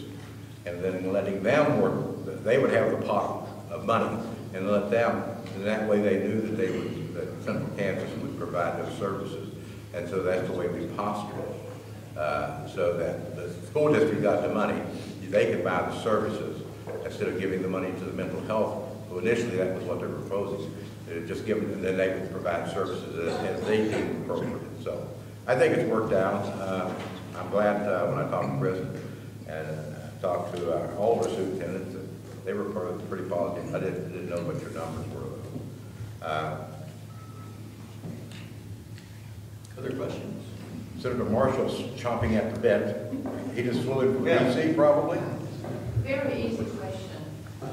and then letting them work, they would have the pot of money, and let them, and that way they knew that they would, that Central Kansas would provide those services. And so that's the way we postured it, uh, so that the school district got the money, they could buy the services instead of giving the money to the mental health. So initially, that was what they were proposing, Uh, just give them, and then they would provide services as, as they deemed appropriate. So I think it's worked out. Uh, I'm glad, uh, when I talked to Chris and uh, talked to uh, all of our superintendents, they were pretty- pretty positive. I didn't, didn't know what your numbers were. Uh, Other questions? Senator Marshall's chomping at the bit. He just flew in from Yeah. DC probably. Very easy question.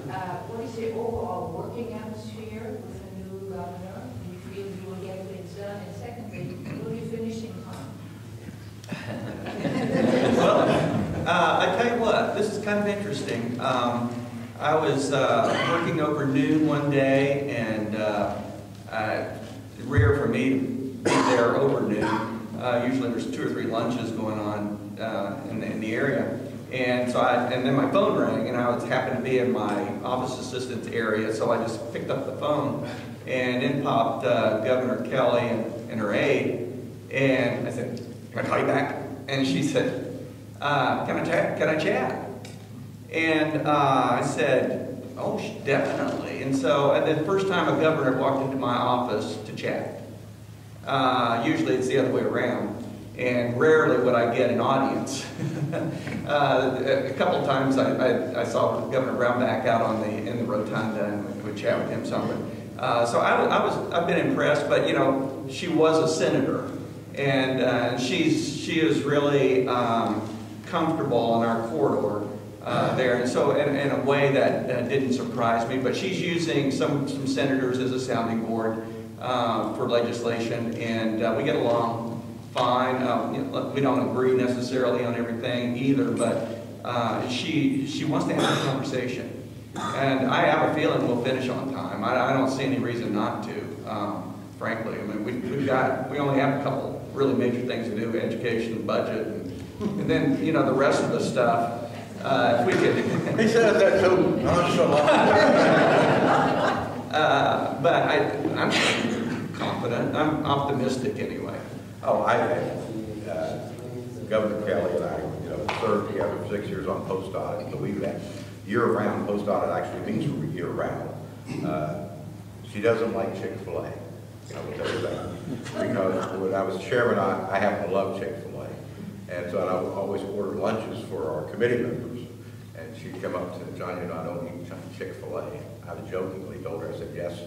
Uh, What is the overall working atmosphere with the new governor? Do you feel you will get things done? And secondly, will you finish in time? Well, uh, I tell you what, this is kind of interesting. Um, I was uh, working over noon one day, and uh, uh, rare for me to be there over noon. Uh, Usually there's two or three lunches going on uh, in the, in the area. And so I, and then my phone rang, and I was happened to be in my office assistant's area, so I just picked up the phone, and in popped uh, Governor Kelly and, and her aide, and I said, "Can I call you back?" And she said, uh, "Can I chat? Can I chat?" And uh, I said, "Oh, definitely." And so, and the first time a governor walked into my office to chat. Uh, usually it's the other way around, and rarely would I get an audience. uh, a couple times I, I, I saw Governor Brownback out on the in the rotunda and would chat with him some. Uh, so I, I was I've been impressed, but you know she was a senator, and uh, she's she is really um, comfortable in our corridor. Uh, there, and so in, in a way that uh, didn't surprise me, but she's using some, some senators as a sounding board uh, for legislation, and uh, we get along fine. Uh, you know, we don't agree necessarily on everything either, but uh, she she wants to have a conversation, and I have a feeling we'll finish on time. I, I don't see any reason not to, um, frankly. I mean, we, we've got we only have a couple really major things to do: education, budget, and, and then you know the rest of the stuff. Uh, if we could. He said that so nonchalant. Uh, but I, I'm confident, I'm optimistic anyway. Oh, I, uh, Governor Kelly and I, you know, served together six years on post audit, so we've had year-round, post audit actually means we're year-round. Uh, She doesn't like Chick-fil-A, you know, with everything. Because when I was chairman, I, I happen to love Chick-fil-A. And so I always order lunches for our committee members. And she'd come up and say, John, you know, I don't Chick-fil-A. I was jokingly told her, I said, yes,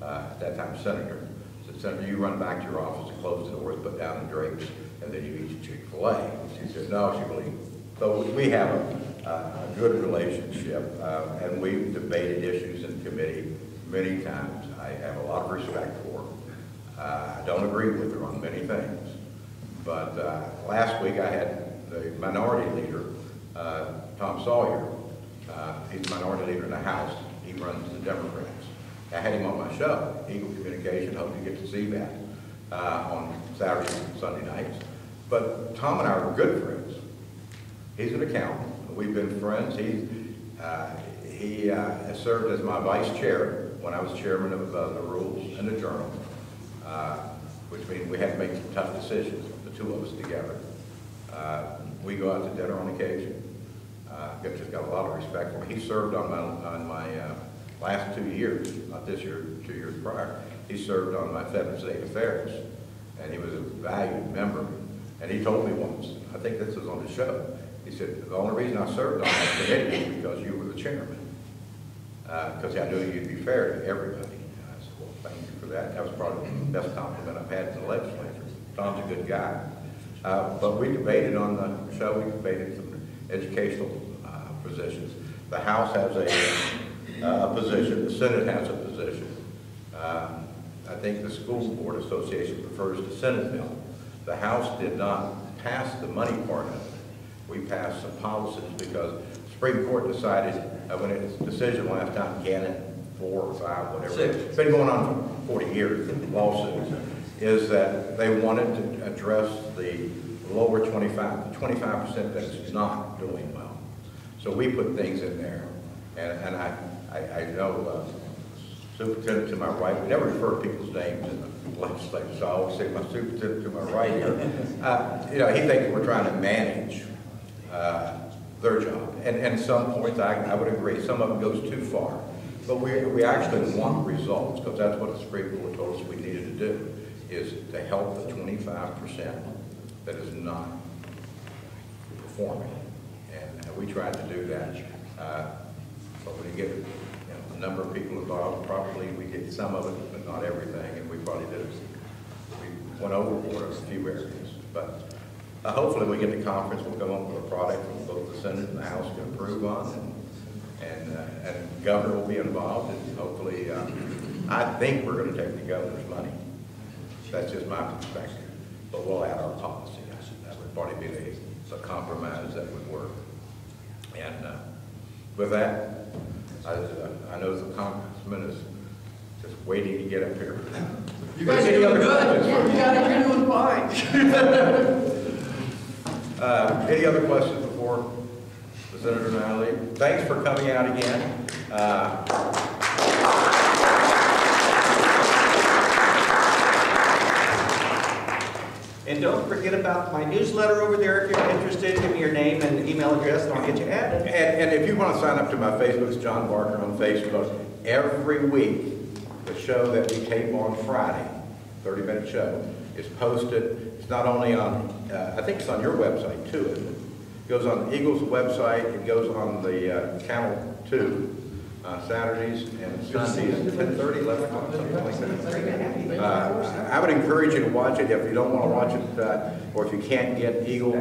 uh, at that time senator. I said, Senator, you run back to your office and close the doors, put down the drapes, and then you eat Chick-fil-A. She said, no, she believed. So we have a, a good relationship, uh, and we've debated issues in committee many times. I have a lot of respect for her. Uh, I don't agree with her on many things. But uh, last week I had the minority leader, uh, Tom Sawyer. Uh, He's the minority leader in the House. Runs the Democrats. I had him on my show, Eagle Communication, hope you get to see that uh, on Saturdays and Sunday nights. But Tom and I are good friends. He's an accountant. We've been friends. He, uh, he uh, served as my vice chair when I was chairman of uh, the Rules and the Journal, uh, which means we had to make some tough decisions, the two of us together. Uh, we go out to dinner on occasion. I've just got a lot of respect for him. He served on my, on my last two years, not this year, two years prior. He served on my Federal State Affairs, and he was a valued member. And he told me once, I think this was on the show, he said, the only reason I served on that committee was because you were the chairman. Because I knew you'd be fair to everybody. And I said, well, thank you for that. That was probably the best compliment I've had in the legislature. Tom's a good guy. Uh, But we debated on the show, we debated some educational uh, positions. The House has a, uh, position, the Senate has a position. Um, I think the School Board Association prefers the Senate bill. The House did not pass the money part of it. We passed some policies because Supreme Court decided, uh, when its decision last time, Gannon, four or five, whatever. Six. It's been going on for 40 years, lawsuits, is that they wanted to address the lower 25, the 25% that's not doing well. So we put things in there, and, and I, I, I know uh, superintendent to my right, we never refer to people's names in the legislature, so I always say my superintendent to my right here. Uh, You know, he thinks we're trying to manage uh, their job, and, and some points, I, I would agree, some of it goes too far. But we, we actually want results, because that's what the Supreme Court told us we needed to do, is to help the twenty-five percent that is not performing. And uh, we tried to do that. Uh, But you get, you know, a number of people involved, probably we get some of it, but not everything, and we probably did, we went overboard in a few areas. But uh, hopefully we get the conference, we'll come up with a product that both the Senate and the House can approve on, and, and, uh, and the governor will be involved, and hopefully, uh, I think we're gonna take the governor's money. That's just my perspective, but we'll add our policy. That would probably be the, the compromise that would work. And, uh, with that, I, I know the congressman is just waiting to get up here. You guys are doing good. You guys are doing fine. Uh, Any other questions before the senator and I leave? Thanks for coming out again. Uh, And don't forget about my newsletter over there if you're interested. Give me your name and email address and I'll get you added. And, and if you want to sign up to my Facebook, it's John Barker on Facebook. Every week, the show that we tape on Friday, 30-minute show, is posted. It's not only on, uh, I think it's on your website too, isn't it? It goes on the Eagles website, it goes on the uh, Channel 2 uh, Saturdays and Sundays, 10:30, 11 o'clock, something like that. Uh, I would encourage you to watch it. If you don't want to watch it, uh, or if you can't get Eagle,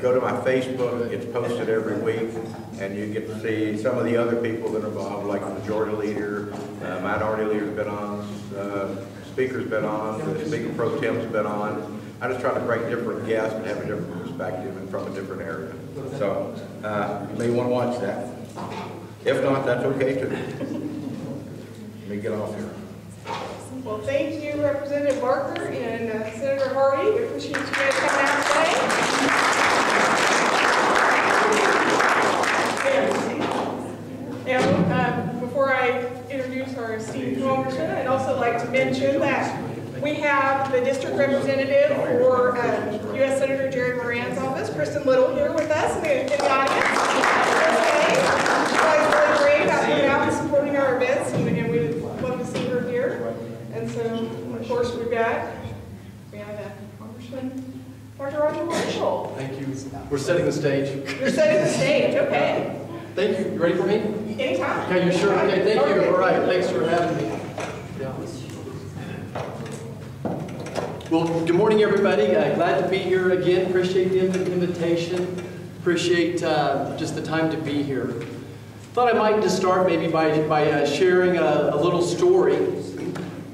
go to my Facebook. It's posted every week, and you get to see some of the other people that are involved, like the majority leader, uh, minority leader's been on, uh, speaker's been on, the speaker pro tem's been on. I just try to bring different guests and have a different perspective and from a different area. So uh, you may want to watch that. If not, that's okay too. Let me get off here. Well, thank you, Representative Barker and uh, Senator Hardy. We appreciate you guys coming out today. And uh, before I introduce our esteemed congressman, I'd also like to mention that we have the district representative for uh, U.S. Senator Jerry Moran's office, Kristen Little, here with us in the in the audience. She's really great about coming out and supporting our events, and and we love to see her here. And so, of course, we've got, we have Congressman Dr. Roger Marshall. Thank you. We're setting the stage. You're setting the stage, okay. Thank you. You ready for me? Anytime. Okay, you sure? Okay, thank you. All right, thanks for having me. Well, good morning, everybody. Uh, Glad to be here again. Appreciate the invitation. Appreciate uh, just the time to be here. Thought I might just start maybe by, by uh, sharing a, a little story.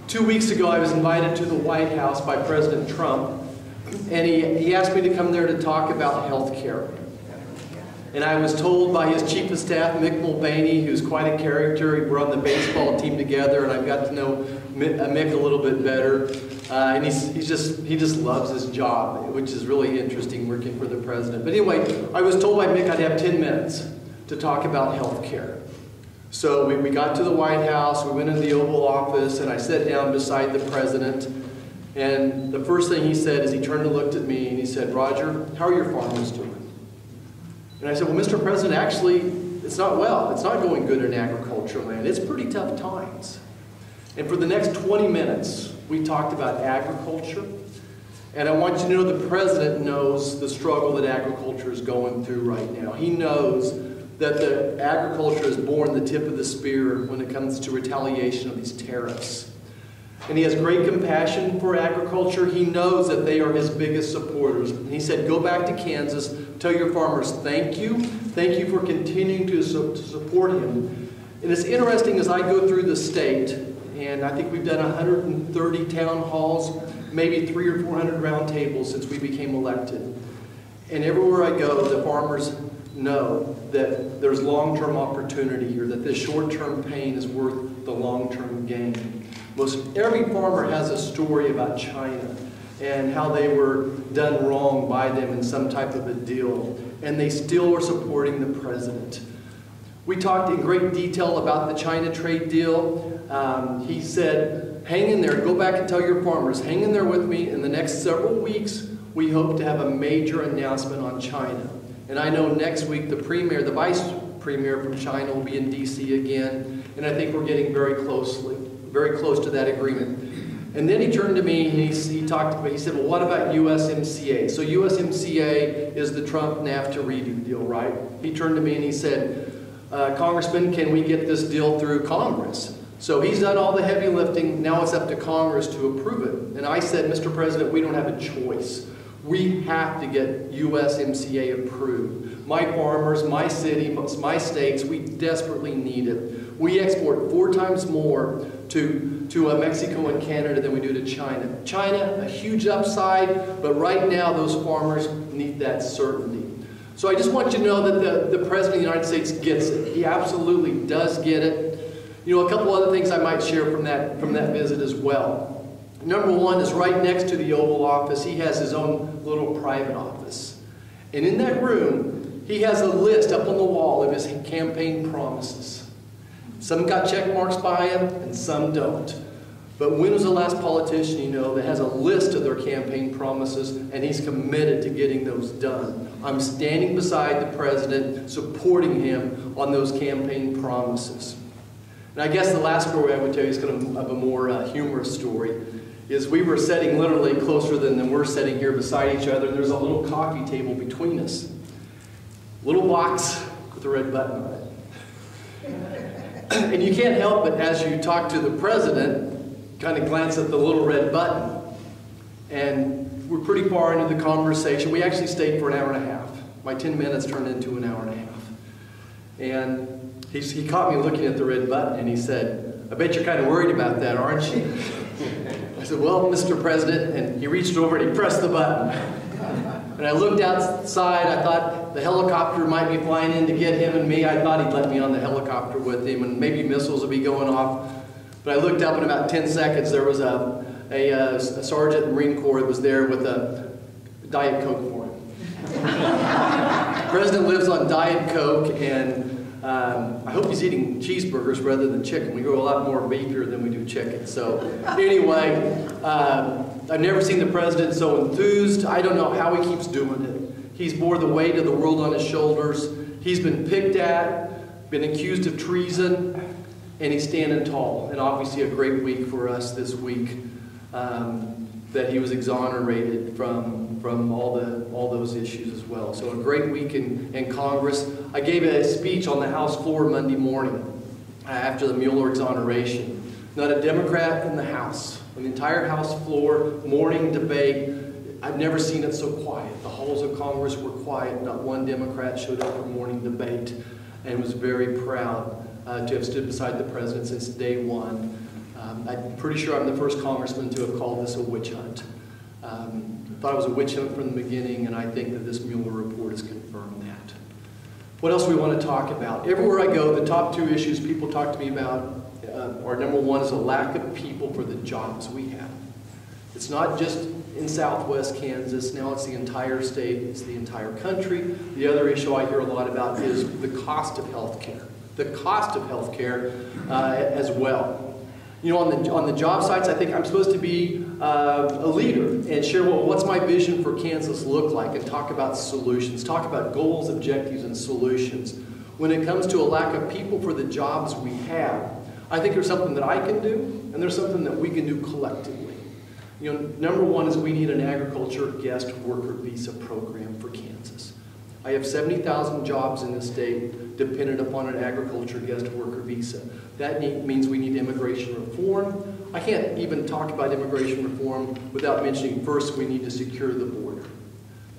Two weeks ago, I was invited to the White House by President Trump, and he, he asked me to come there to talk about health care. And I was told by his chief of staff, Mick Mulvaney, who's quite a character, we're on the baseball team together, and I've got to know uh, Mick a little bit better. Uh, and he's, he's just, he just loves his job, which is really interesting working for the president. But anyway, I was told by Mick I'd have 10 minutes to talk about health care. So we, we got to the White House, we went in the Oval Office, and I sat down beside the president. And the first thing he said is he turned and looked at me and he said, Roger, how are your farmers doing? And I said, well, Mr. President, actually, it's not well. It's not going good in agricultural land. It's pretty tough times. And for the next 20 minutes, we talked about agriculture. And I want you to know the president knows the struggle that agriculture is going through right now. He knows that the agriculture is born the tip of the spear when it comes to retaliation of these tariffs. And he has great compassion for agriculture. He knows that they are his biggest supporters. And he said, Go back to Kansas, tell your farmers thank you. Thank you for continuing to, su- to support him. And it's interesting as I go through the state, and I think we've done 130 town halls, maybe three or 400 roundtables since we became elected. And everywhere I go, the farmers know that there's long-term opportunity here, that this short-term pain is worth the long-term gain. Most every farmer has a story about China and how they were done wrong by them in some type of a deal, and they still are supporting the president. We talked in great detail about the China trade deal. Um, he said, hang in there, go back and tell your farmers, hang in there with me. In the next several weeks, we hope to have a major announcement on China. And I know next week the premier, the vice premier from China will be in D.C. again, and I think we're getting very closely, very close to that agreement. And then he turned to me and he, he talked about, he said, well, what about USMCA? So USMCA is the Trump NAFTA redo deal, right? He turned to me and he said, uh, Congressman, can we get this deal through Congress? So he's done all the heavy lifting. Now it's up to Congress to approve it. And I said, Mr. President, we don't have a choice. We have to get USMCA approved. My farmers, my city, my states, we desperately need it. We export four times more to, to uh, Mexico and Canada than we do to China. China, a huge upside, but right now those farmers need that certainty. So I just want you to know that the, the President of the United States gets it. He absolutely does get it. You know, a couple other things I might share from that, from that visit as well. Number one is right next to the Oval Office, he has his own little private office. And in that room, he has a list up on the wall of his campaign promises. Some got check marks by him, and some don't. But when was the last politician you know that has a list of their campaign promises and he's committed to getting those done? I'm standing beside the president, supporting him on those campaign promises. And I guess the last story I would tell you is kind of a more uh, humorous story. Is we were sitting literally closer than, than we're sitting here beside each other, there's a little coffee table between us. Little box with a red button on it. and you can't help but, as you talk to the president, kind of glance at the little red button. And we're pretty far into the conversation. We actually stayed for an hour and a half. My 10 minutes turned into an hour and a half. And he, he caught me looking at the red button and he said, I bet you're kind of worried about that, aren't you? I said, well, Mr. President, and he reached over and he pressed the button. And I looked outside, I thought the helicopter might be flying in to get him and me. I thought he'd let me on the helicopter with him and maybe missiles would be going off. But I looked up in about 10 seconds, there was a, a, uh, a sergeant in the Marine Corps that was there with a Diet Coke for him. president lives on Diet Coke, and um, I hope he's eating cheeseburgers rather than chicken. We go a lot more beef here than we do chicken. So anyway, uh, I've never seen the president so enthused. I don't know how he keeps doing it. He's bore the weight of the world on his shoulders. He's been picked at, been accused of treason, and he's standing tall. And obviously a great week for us this week um, that he was exonerated from, from all, the, all those issues as well. So a great week in, in Congress. I gave a speech on the House floor Monday morning uh, after the Mueller exoneration. Not a Democrat in the House. On the entire House floor, morning debate, I've never seen it so quiet. The halls of Congress were quiet. Not one Democrat showed up for morning debate and was very proud uh, to have stood beside the president since day one. Um, I'm pretty sure I'm the first congressman to have called this a witch hunt. Um, thought it was a witch hunt from the beginning, and I think that this Mueller report has confirmed that. What else we want to talk about? Everywhere I go, the top two issues people talk to me about uh, are number one is a lack of people for the jobs we have. It's not just in southwest Kansas, now it's the entire state, it's the entire country. The other issue I hear a lot about is the cost of health care the cost of health care uh, as well. You know, on the, on the job sites, I think I'm supposed to be uh, a leader and share, well, what's my vision for Kansas look like and talk about solutions, talk about goals, objectives, and solutions. When it comes to a lack of people for the jobs we have, I think there's something that I can do, and there's something that we can do collectively. You know, number one is we need an agriculture guest worker visa program for Kansas. I have 70,000 jobs in this state dependent upon an agriculture guest worker visa. That need, means we need immigration reform. I can't even talk about immigration reform without mentioning first we need to secure the border.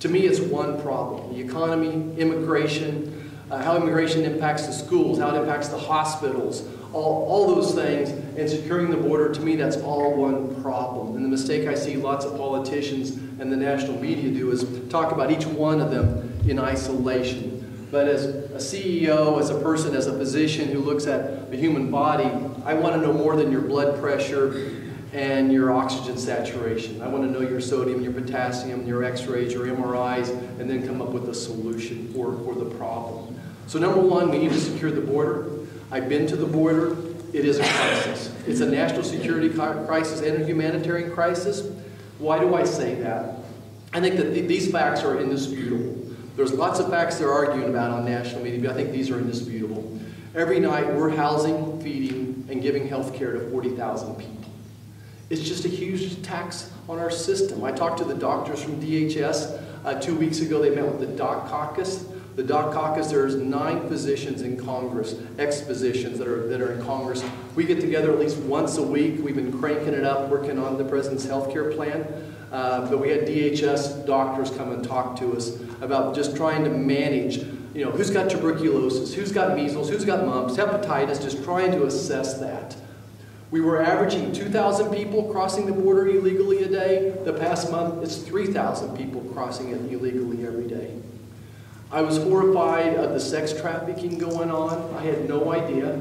To me, it's one problem. The economy, immigration, uh, how immigration impacts the schools, how it impacts the hospitals, all, all those things, and securing the border, to me, that's all one problem. And the mistake I see lots of politicians and the national media do is talk about each one of them in isolation. But as a CEO, as a person, as a physician who looks at the human body, I want to know more than your blood pressure and your oxygen saturation. I want to know your sodium, your potassium, your x-rays, your MRIs, and then come up with a solution for, for the problem. So number one, we need to secure the border. I've been to the border. It is a crisis. It's a national security crisis and a humanitarian crisis. Why do I say that? I think that th these facts are indisputable. There's lots of facts they're arguing about on national media, but I think these are indisputable. Every night we're housing, feeding, and giving health care to 40,000 people. It's just a huge tax on our system. I talked to the doctors from DHS uh, two weeks ago. They met with the Doc Caucus. The Doc Caucus, there's nine physicians in Congress, ex-physicians that are, that are in Congress. We get together at least once a week. We've been cranking it up, working on the President's health care plan. Uh, but we had DHS doctors come and talk to us about just trying to manage, you know, who's got tuberculosis, who's got measles, who's got mumps, hepatitis, just trying to assess that. We were averaging 2,000 people crossing the border illegally a day. The past month, it's 3,000 people crossing it illegally every day. I was horrified of the sex trafficking going on. I had no idea.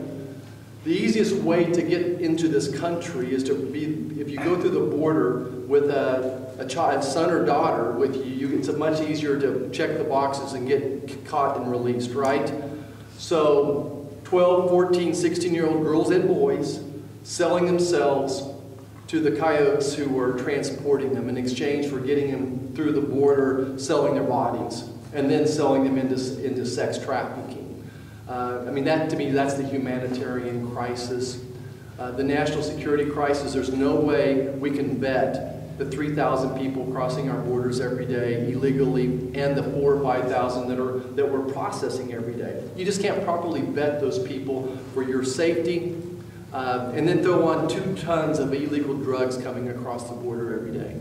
The easiest way to get into this country is to be, if you go through the border with a, a child, son or daughter with you, you, it's much easier to check the boxes and get caught and released, right? So 12, 14, 16 year old girls and boys selling themselves to the coyotes who were transporting them in exchange for getting them through the border, selling their bodies, and then selling them into, into sex trafficking. Uh, I mean, that to me, that's the humanitarian crisis. Uh, the national security crisis, there's no way we can vet the 3,000 people crossing our borders every day illegally and the four or 5,000 that, are, that we're processing every day. You just can't properly vet those people for your safety. Uh, and then throw on two tons of illegal drugs coming across the border every day.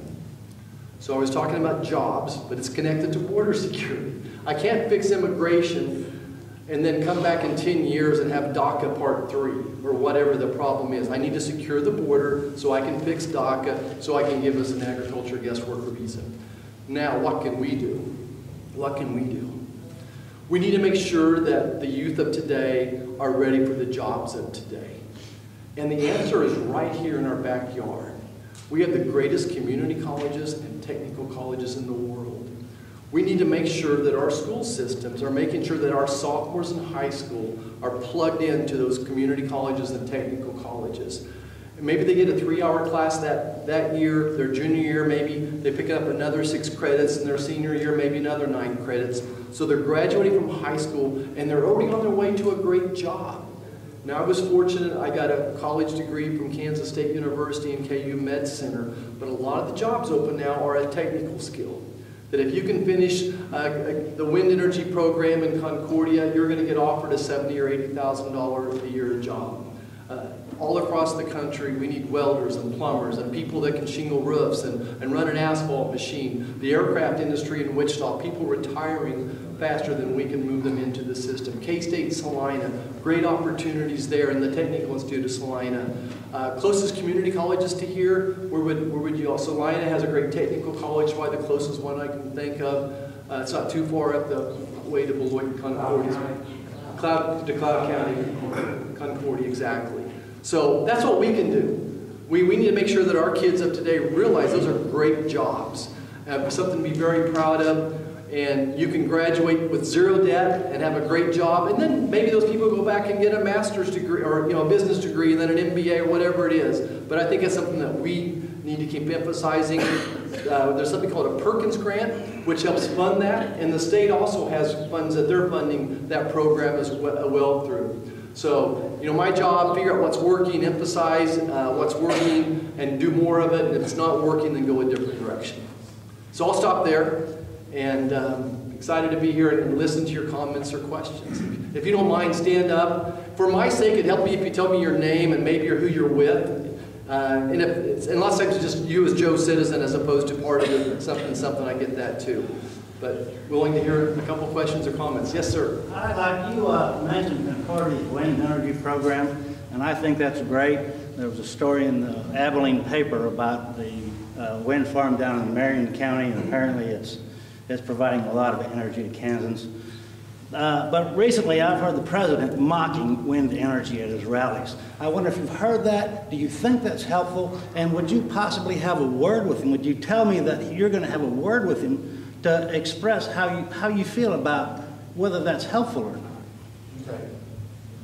So I was talking about jobs, but it's connected to border security. I can't fix immigration and then come back in 10 years and have DACA Part 3 or whatever the problem is. I need to secure the border so I can fix DACA so I can give us an agriculture guest worker visa. Now, what can we do? What can we do? We need to make sure that the youth of today are ready for the jobs of today. And the answer is right here in our backyard. We have the greatest community colleges technical colleges in the world. We need to make sure that our school systems are making sure that our sophomores in high school are plugged into those community colleges and technical colleges. And maybe they get a three-hour class that, that year, their junior year, maybe they pick up another six credits, and their senior year, maybe another nine credits. So they're graduating from high school, and they're already on their way to a great job. Now, I was fortunate, I got a college degree from Kansas State University and KU Med Center, but a lot of the jobs open now are a technical skill that if you can finish uh, uh, the wind energy program in Concordia, you're going to get offered a seventy or eighty thousand dollar a year job. Uh, all across the country, we need welders and plumbers and people that can shingle roofs and, and run an asphalt machine. The aircraft industry in Wichita, people retiring faster than we can move them into the system. K-State Salina, great opportunities there in the Technical Institute of Salina. Uh, closest community colleges to here, where would, where would you all, Salina has a great technical college, probably the closest one I can think of. Uh, it's not too far up the way to Beloit, Concordia. Cloud, to Cloud County, Concordia, exactly. So that's what we can do. We, we need to make sure that our kids of today realize those are great jobs. Uh, something to be very proud of and you can graduate with zero debt and have a great job, and then maybe those people go back and get a master's degree or you know a business degree, and then an MBA or whatever it is. But I think it's something that we need to keep emphasizing. Uh, there's something called a Perkins Grant, which helps fund that, and the state also has funds that they're funding that program as well through. So, you know, my job, figure out what's working, emphasize uh, what's working, and do more of it. And if it's not working, then go a different direction. So I'll stop there, and um, excited to be here and listen to your comments or questions. If you don't mind, stand up. For my sake, it'd help me if you tell me your name and maybe who you're with. Uh, and if and lots of times it's just you as Joe citizen as opposed to part of it, something, something, I get that too. But willing to hear a couple questions or comments. Yes, sir. I like you uh, mentioned the part of the wind energy program, and I think that's great. There was a story in the Abilene paper about the uh, wind farm down in Marion County, and apparently it's it's providing a lot of energy to Kansans. Uh, but recently, I've heard the president mocking wind energy at his rallies. I wonder if you've heard that. Do you think that's helpful? And would you possibly have a word with him? Would you tell me that you're going to have a word with him to express how you how you feel about whether that's helpful or not? Okay.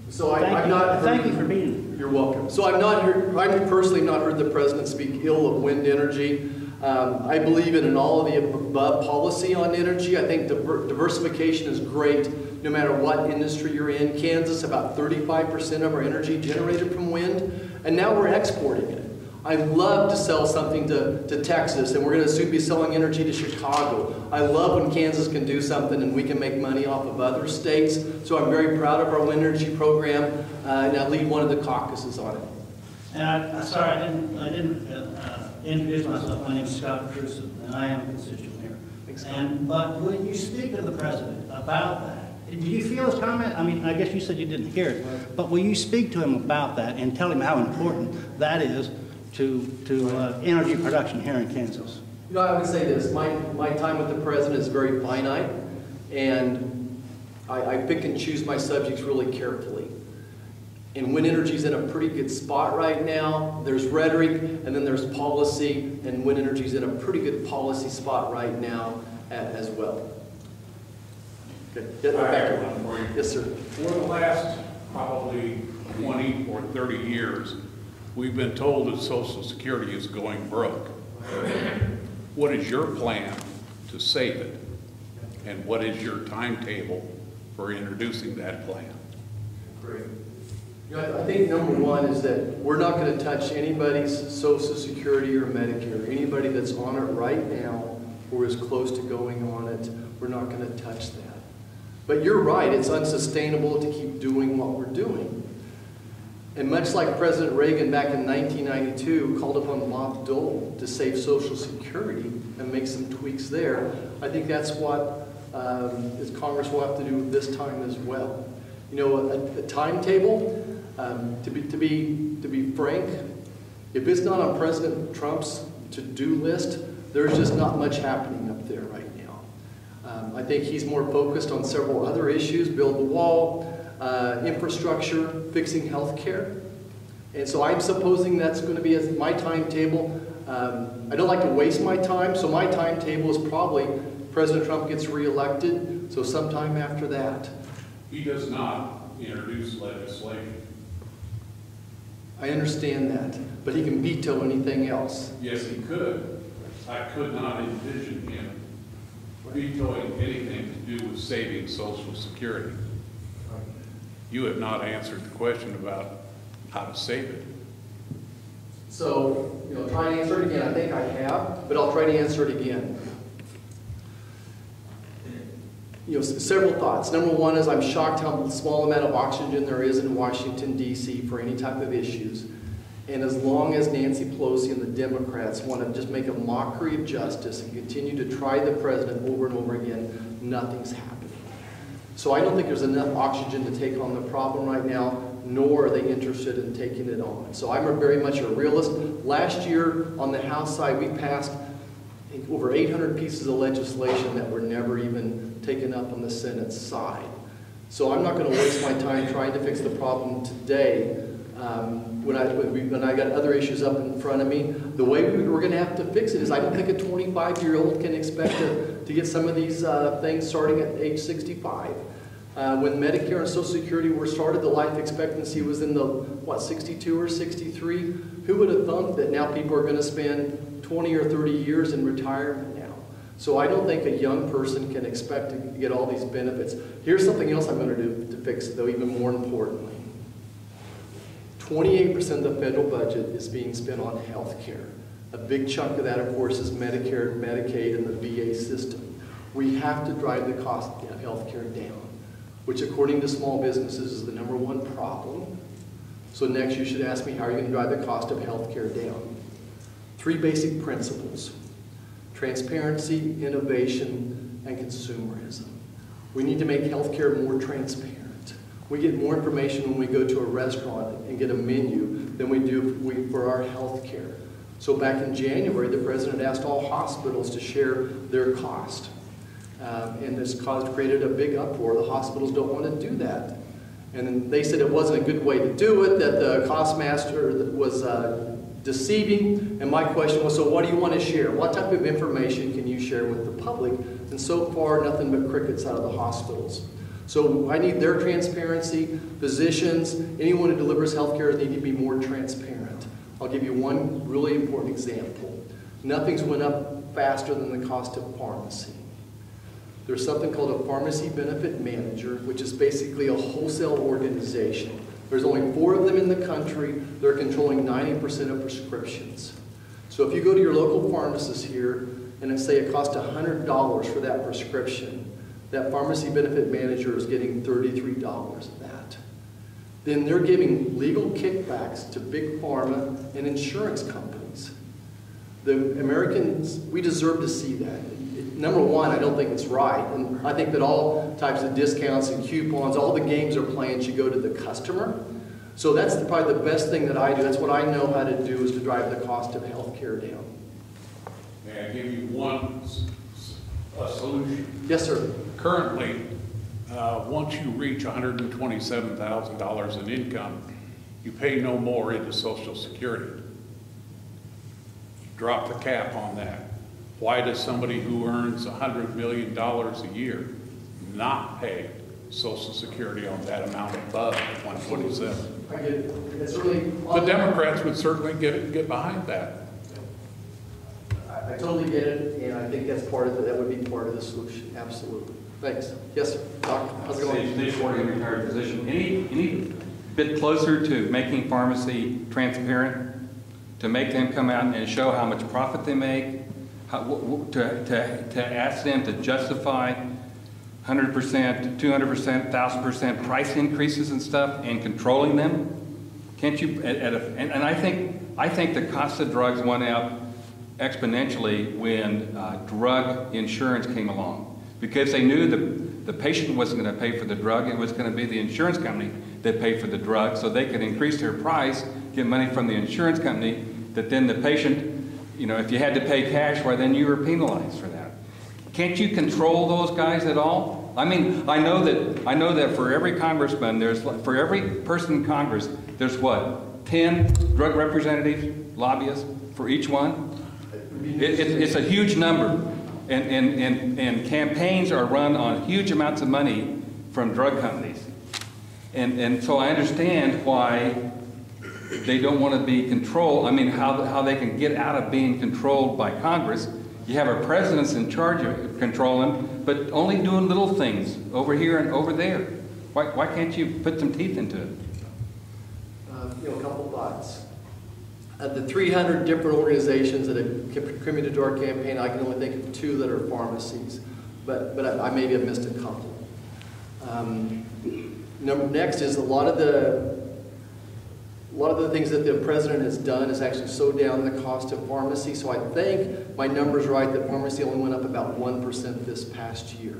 So I, you. not. Thank you for being here. You're welcome. So I've not heard, I've personally not heard the president speak ill of wind energy. Um, I believe in an all of the above policy on energy. I think diver- diversification is great no matter what industry you're in. Kansas, about 35% of our energy generated from wind, and now we're exporting it. I'd love to sell something to, to Texas, and we're going to soon be selling energy to Chicago. I love when Kansas can do something and we can make money off of other states. So I'm very proud of our wind energy program, uh, and I lead one of the caucuses on it. And I, I- sorry, I didn't, I didn't uh, introduce myself. My name is Scott Cruz, and I am a constituent here. Thanks, And, but when you speak to the president about that, do you feel his comment? I mean, I guess you said you didn't hear it, but will you speak to him about that and tell him how important that is to, to uh, energy production here in Kansas? You know, I would say this, my, my time with the president is very finite, and I, I pick and choose my subjects really carefully. And wind energy's in a pretty good spot right now. There's rhetoric, and then there's policy, and wind energy's in a pretty good policy spot right now as well. Okay. Yeah, I back have one for you. Yes, sir. For the last probably 20 or 30 years, we've been told that Social Security is going broke. What is your plan to save it? And what is your timetable for introducing that plan? Great. I think number one is that we're not going to touch anybody's social security or Medicare. Anybody that's on it right now or is close to going on it, we're not going to touch that. But you're right, it's unsustainable to keep doing what we're doing. And much like President Reagan back in 1992 called upon Bob Dole to save Social Security and make some tweaks there, I think that's what um, Congress will have to do this time as well. You know, a, a timetable, um, to, be, to, be, to be frank, if it's not on President Trump's to-do list, there's just not much happening up there right now. Um, I think he's more focused on several other issues, build the wall, uh, infrastructure, fixing health care. And so I'm supposing that's going to be my timetable. Um, I don't like to waste my time, so my timetable is probably President Trump gets reelected, so sometime after that. He does not introduce legislation. I understand that, but he can veto anything else. Yes, he could. I could not envision him vetoing anything to do with saving Social Security. You have not answered the question about how to save it. So, you know, try and answer it again. I think I have, but I'll try to answer it again. You know, several thoughts. Number one is I'm shocked how small amount of oxygen there is in Washington D.C. for any type of issues. And as long as Nancy Pelosi and the Democrats want to just make a mockery of justice and continue to try the president over and over again, nothing's happening. So I don't think there's enough oxygen to take on the problem right now, nor are they interested in taking it on. So I'm a very much a realist. Last year on the House side, we passed over 800 pieces of legislation that were never even taken up on the Senate side. So I'm not going to waste my time trying to fix the problem today um, when, I, when, we, when I got other issues up in front of me. The way we, we're going to have to fix it is I don't think a 25-year-old can expect to, to get some of these uh, things starting at age 65. Uh, when Medicare and Social Security were started, the life expectancy was in the, what, 62 or 63? Who would have thunk that now people are going to spend 20 or 30 years in retirement? So I don't think a young person can expect to get all these benefits. Here's something else I'm going to do to fix it, though, even more importantly. Twenty-eight percent of the federal budget is being spent on health care. A big chunk of that, of course, is Medicare, and Medicaid, and the VA system. We have to drive the cost of health care down, which according to small businesses is the number one problem. So next, you should ask me, how are you going to drive the cost of health care down? Three basic principles. Transparency, innovation, and consumerism. We need to make healthcare more transparent. We get more information when we go to a restaurant and get a menu than we do for our healthcare. So back in January, the president asked all hospitals to share their cost. Um, And this caused, created a big uproar. The hospitals don't want to do that. And they said it wasn't a good way to do it, that the chargemaster was uh, deceiving. And my question was, so what do you want to share? What type of information can you share with the public? And so far, nothing but crickets out of the hospitals. So I need their transparency. Physicians, anyone who delivers healthcare they need to be more transparent. I'll give you one really important example. Nothing's went up faster than the cost of pharmacy. There's something called a pharmacy benefit manager, which is basically a wholesale organization. There's only four of them in the country. They're controlling 90% of prescriptions. So if you go to your local pharmacist here and say it costs $100 for that prescription, that pharmacy benefit manager is getting $33 of that. Then they're giving legal kickbacks to big pharma and insurance companies. The Americans, we deserve to see that. Number one, I don't think it's right. And I think that all types of discounts and coupons, all the games are playing should go to the customer. So that's the- probably the best thing that I do. That's what I know how to do is to drive the cost of health care down. May I give you one s- s- a solution? Yes, sir. Currently, uh, once you reach $127,000 in income, you pay no more into Social Security. Drop the cap on that. Why does somebody who earns $100 million a year not pay Social Security on that amount above 127? I get it. It's really. The Democrats would certainly get, get behind that. I I totally get it, and I think that's part of, the- that would be part of the solution, absolutely. Thanks. Yes, sir. Doc, how's it Stage, going? stage forty retired physician, any, any bit closer to making pharmacy transparent? To make them come out and show how much profit they make? How, to, to, to ask them to justify hundred percent, two hundred percent, thousand percent price increases and stuff and controlling them? Can't you, at, at a, and, and I think, I think the cost of drugs went up exponentially when uh, drug insurance came along. Because they knew the, the patient wasn't going to pay for the drug, it was going to be the insurance company that paid for the drug, so they could increase their price, get money from the insurance company, that then the patient, you know, if you had to pay cash, why then you were penalized for that. Can't you control those guys at all? I mean, I know that, I know that for every congressman, there's, for every person in Congress, there's what, 10 drug representatives, lobbyists for each one? It, it, it's a huge number. And, and, and, and campaigns are run on huge amounts of money from drug companies. And, and so I understand why they don't want to be controlled. I mean, how, how they can get out of being controlled by Congress. You have our presidents in charge of controlling, but only doing little things over here and over there. Why, why can't you put some teeth into it? Uh, You know, a couple thoughts. Of the 300 different organizations that have contributed to our campaign, I can only think of two that are pharmacies, but, but I I maybe have missed a couple. Um, Number, next is a lot of the, a lot of the things that the president has done is actually slow down the cost of pharmacy. So I think my number's right, that pharmacy only went up about 1% this past year.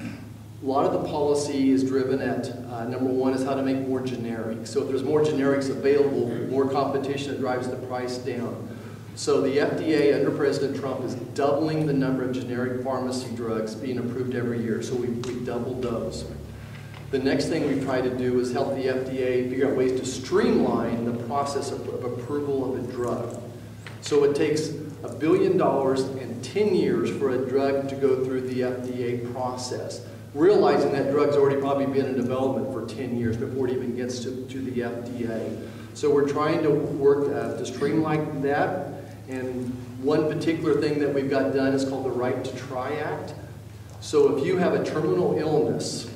A lot of the policy is driven at, uh, number one, is how to make more generics. So if there's more generics available, more competition, it drives the price down. So the FDA under President Trump is doubling the number of generic pharmacy drugs being approved every year. So we, we doubled those. The next thing we try to do is help the FDA figure out ways to streamline the process of, of approval of a drug. So it takes a billion dollars and 10 years for a drug to go through the FDA process, realizing that drug's already probably been in development for 10 years before it even gets to, to the FDA. So we're trying to work uh, to streamline that. And one particular thing that we've got done is called the Right to Try Act. So if you have a terminal illness,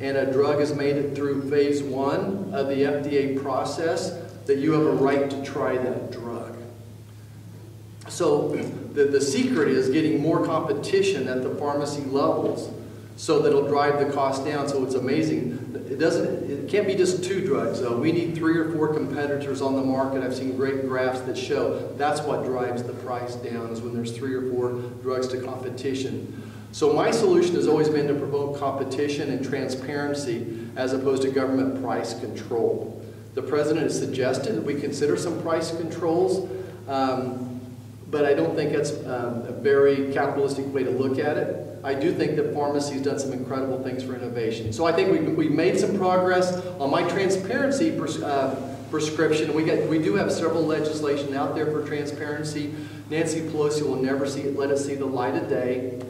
and a drug has made it through phase one of the FDA process, that you have a right to try that drug. So the, the secret is getting more competition at the pharmacy levels so that it'll drive the cost down. So it's amazing. It doesn't, it can't be just two drugs though. We need three or four competitors on the market. I've seen great graphs that show that's what drives the price down is when there's three or four drugs to competition. So my solution has always been to promote competition and transparency as opposed to government price control. The president has suggested that we consider some price controls. Um, but I don't think that's um, a very capitalistic way to look at it. I do think that pharmacy's done some incredible things for innovation. So I think we, we made some progress on my transparency uh, prescription. We, got, we do have several legislation out there for transparency. Nancy Pelosi will never see it, let it see the light of day.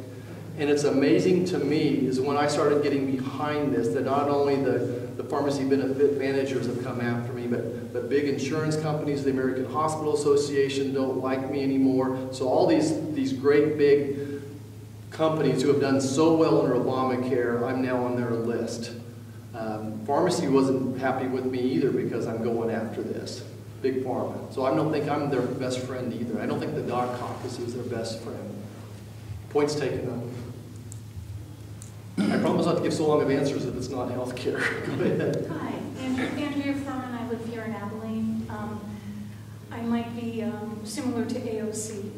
And it's amazing to me is when I started getting behind this that not only the, the pharmacy benefit managers have come after me, but, but big insurance companies, the American Hospital Association don't like me anymore. So all these, these great big companies who have done so well under Obamacare, I'm now on their list. Um, pharmacy wasn't happy with me either because I'm going after this, big pharma. So I don't think I'm their best friend either. I don't think the Doc Caucus is their best friend. Points taken up. I promise not to give so long of answers if it's not health care. Go ahead. Hi, Andrea, Andrea Furman, I live here in Abilene. Um, I might be um, similar to AOC.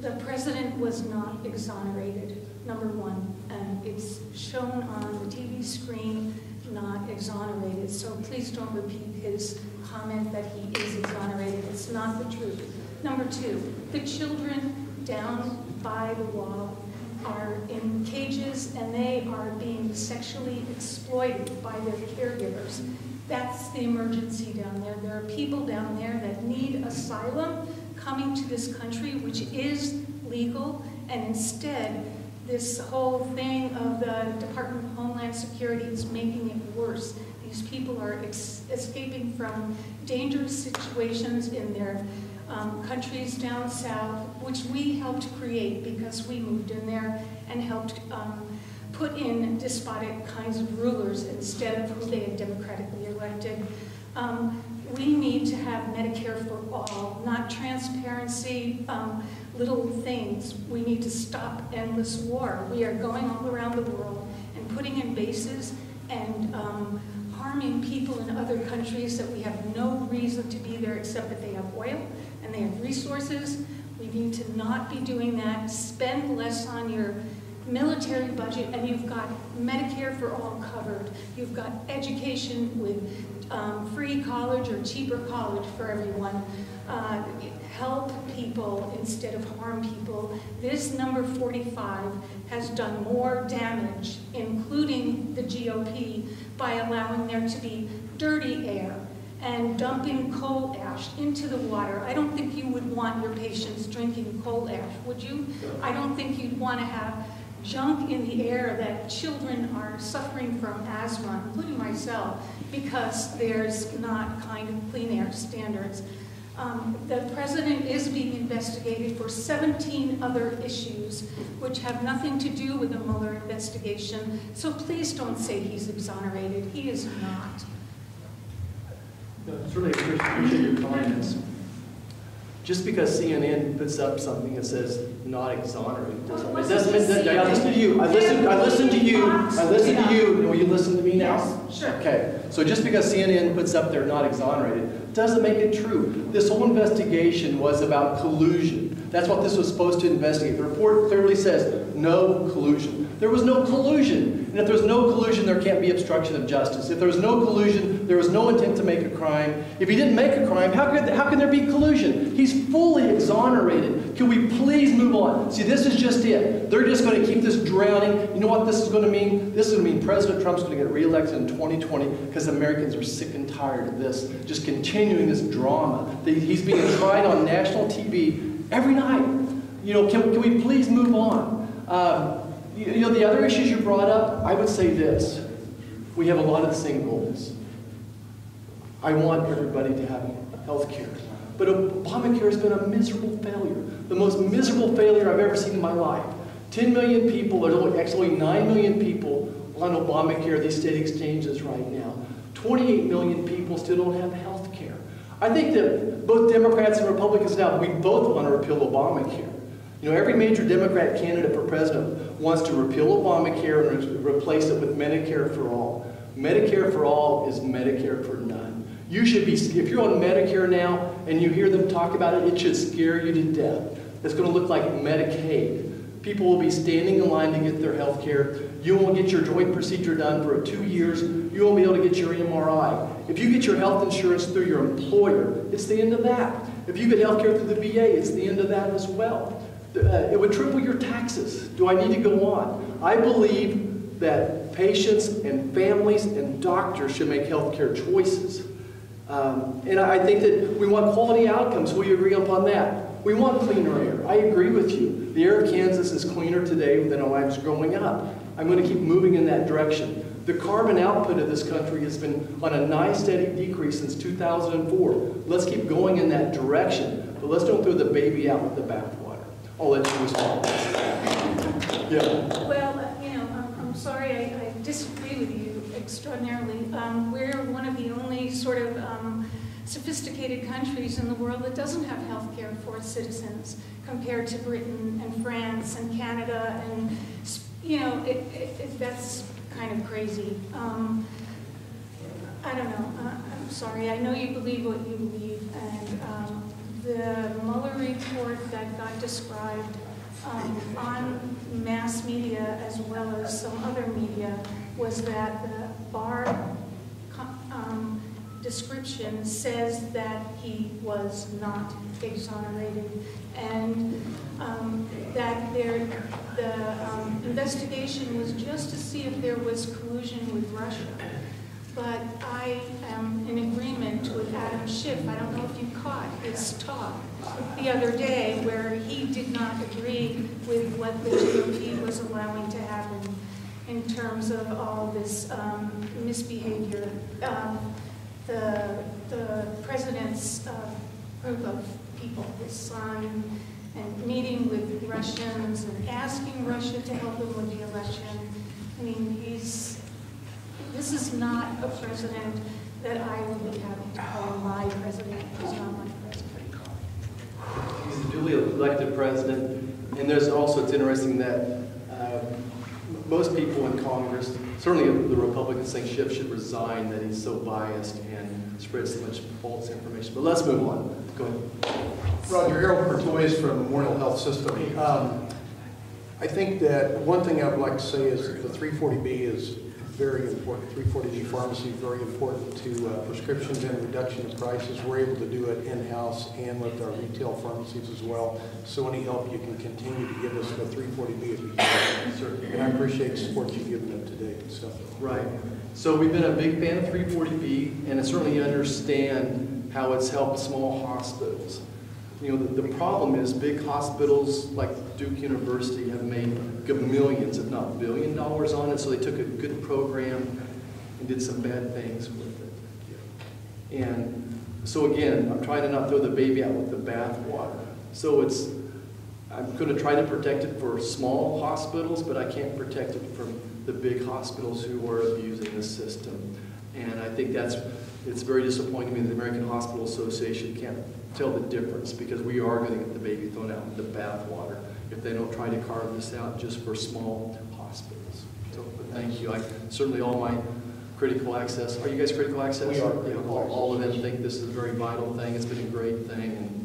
The president was not exonerated, number one. And it's shown on the TV screen, not exonerated. So please don't repeat his comment that he is exonerated. It's not the truth. Number two, the children down by the wall are in cages and they are being sexually exploited by their caregivers. That's the emergency down there. There are people down there that need asylum coming to this country, which is legal, and instead, this whole thing of the Department of Homeland Security is making it worse. These people are escaping from dangerous situations in their um, countries down south, which we helped create because we moved in there and helped um, put in despotic kinds of rulers instead of who they had democratically elected. Um, we need to have Medicare for all, not transparency, um, little things. We need to stop endless war. We are going all around the world and putting in bases and um, harming people in other countries that we have no reason to be there except that they have oil and they have resources. We need to not be doing that. Spend less on your military budget and you've got Medicare for all covered. You've got education with um, free college or cheaper college for everyone. Uh, help people instead of harm people. This number 45 has done more damage, including the GOP, by allowing there to be dirty air and dumping coal ash into the water. I don't think you would want your patients drinking coal ash, would you? I don't think you'd want to have junk in the air that children are suffering from asthma, including myself, because there's not kind of clean air standards. Um, the president is being investigated for 17 other issues which have nothing to do with the Mueller investigation. So please don't say he's exonerated. He is not. No, it's really appreciate your comments. Just because CNN puts up something that says not exonerated doesn't, it doesn't mean that, I listen to you, I listen, I listen to you, I listen to you, will you listen to me now? Yes, sure. Okay, so just because CNN puts up they're not exonerated, doesn't make it true. This whole investigation was about collusion. That's what this was supposed to investigate. The report clearly says no collusion. There was no collusion. And if there's no collusion, there can't be obstruction of justice. If there's no collusion, there was no intent to make a crime. If he didn't make a crime, how, could, how can there be collusion? He's fully exonerated. Can we please move on? See, this is just it. They're just going to keep this drowning. You know what this is going to mean? This is going to mean President Trump's going to get reelected in 2020 because Americans are sick and tired of this, just continuing this drama. He's being tried on national TV every night. You know, can, can we please move on? Uh, you know, the other issues you brought up, I would say this. We have a lot of the same goals. I want everybody to have health care. But Obamacare has been a miserable failure. The most miserable failure I've ever seen in my life. 10 million people, or actually 9 million people on Obamacare, these state exchanges right now. 28 million people still don't have health care. I think that both Democrats and Republicans now, we both want to repeal Obamacare. You know, every major Democrat candidate for president wants to repeal Obamacare and re- replace it with Medicare for all. Medicare for all is Medicare for none. You should be, if you're on Medicare now and you hear them talk about it, it should scare you to death. It's going to look like Medicaid. People will be standing in line to get their health care. You won't get your joint procedure done for two years. You won't be able to get your MRI. If you get your health insurance through your employer, it's the end of that. If you get health care through the VA, it's the end of that as well. Uh, it would triple your taxes. Do I need to go on? I believe that patients and families and doctors should make healthcare choices. Um, and I think that we want quality outcomes. We agree upon that. We want cleaner air. I agree with you. The air of Kansas is cleaner today than when I was growing up. I'm going to keep moving in that direction. The carbon output of this country has been on a nice steady decrease since 2004. Let's keep going in that direction, but let's don't throw the baby out with the bathwater. I'll let you respond. Yeah. Well, you know, I'm, I'm sorry, I, I disagree with you extraordinarily. Um, we're one of the only sort of um, sophisticated countries in the world that doesn't have health care for its citizens compared to Britain and France and Canada and, you know, it, it, it, that's kind of crazy. Um, I don't know, uh, I'm sorry, I know you believe what you believe, and um, the Mueller report that got described um, on mass media as well as some other media was that the Barr um, description says that he was not exonerated, and um, that there, the um, investigation was just to see if there was collusion with Russia. But I am in agreement with Adam Schiff. I don't know if you caught his talk the other day where he did not agree with what the GOP was allowing to happen in terms of all this um, misbehavior. Um, the, the president's uh, group of people, his son, and meeting with Russians and asking Russia to help him with the election. I mean, he's, this is not a president that I would be having to call my president. He's not my president. He's a duly elected president, and there's also, it's interesting that uh, most people in Congress, certainly the Republicans think Schiff should resign, that he's so biased and spreads so much false information. But let's move on. Go ahead. Roger, Harold Pertoys from Memorial Health System. Um, I think that one thing I would like to say is that the 340B is very important. 340B pharmacy is very important to uh, prescriptions and reduction of prices. We're able to do it in-house and with our retail pharmacies as well. So any help you can continue to give us with 340B would be great. And I appreciate the support you've given them today. So. Right. So we've been a big fan of 340B, and I certainly understand how it's helped small hospitals. You know, the, the problem is big hospitals like Duke University have made millions, if not billion dollars on it, so they took a good program and did some bad things with it. And so again, I'm trying to not throw the baby out with the bathwater. So it's, I'm going to try to protect it for small hospitals, but I can't protect it from the big hospitals who are abusing the system. And I think that's, it's very disappointing to me that the American Hospital Association can't tell the difference because we are going to get the baby thrown out with the bathwater if they don't try to carve this out just for small hospitals. So, but thank you. I, certainly all my critical access, are you guys critical access? We are all, all of them think this is a very vital thing. It's been a great thing and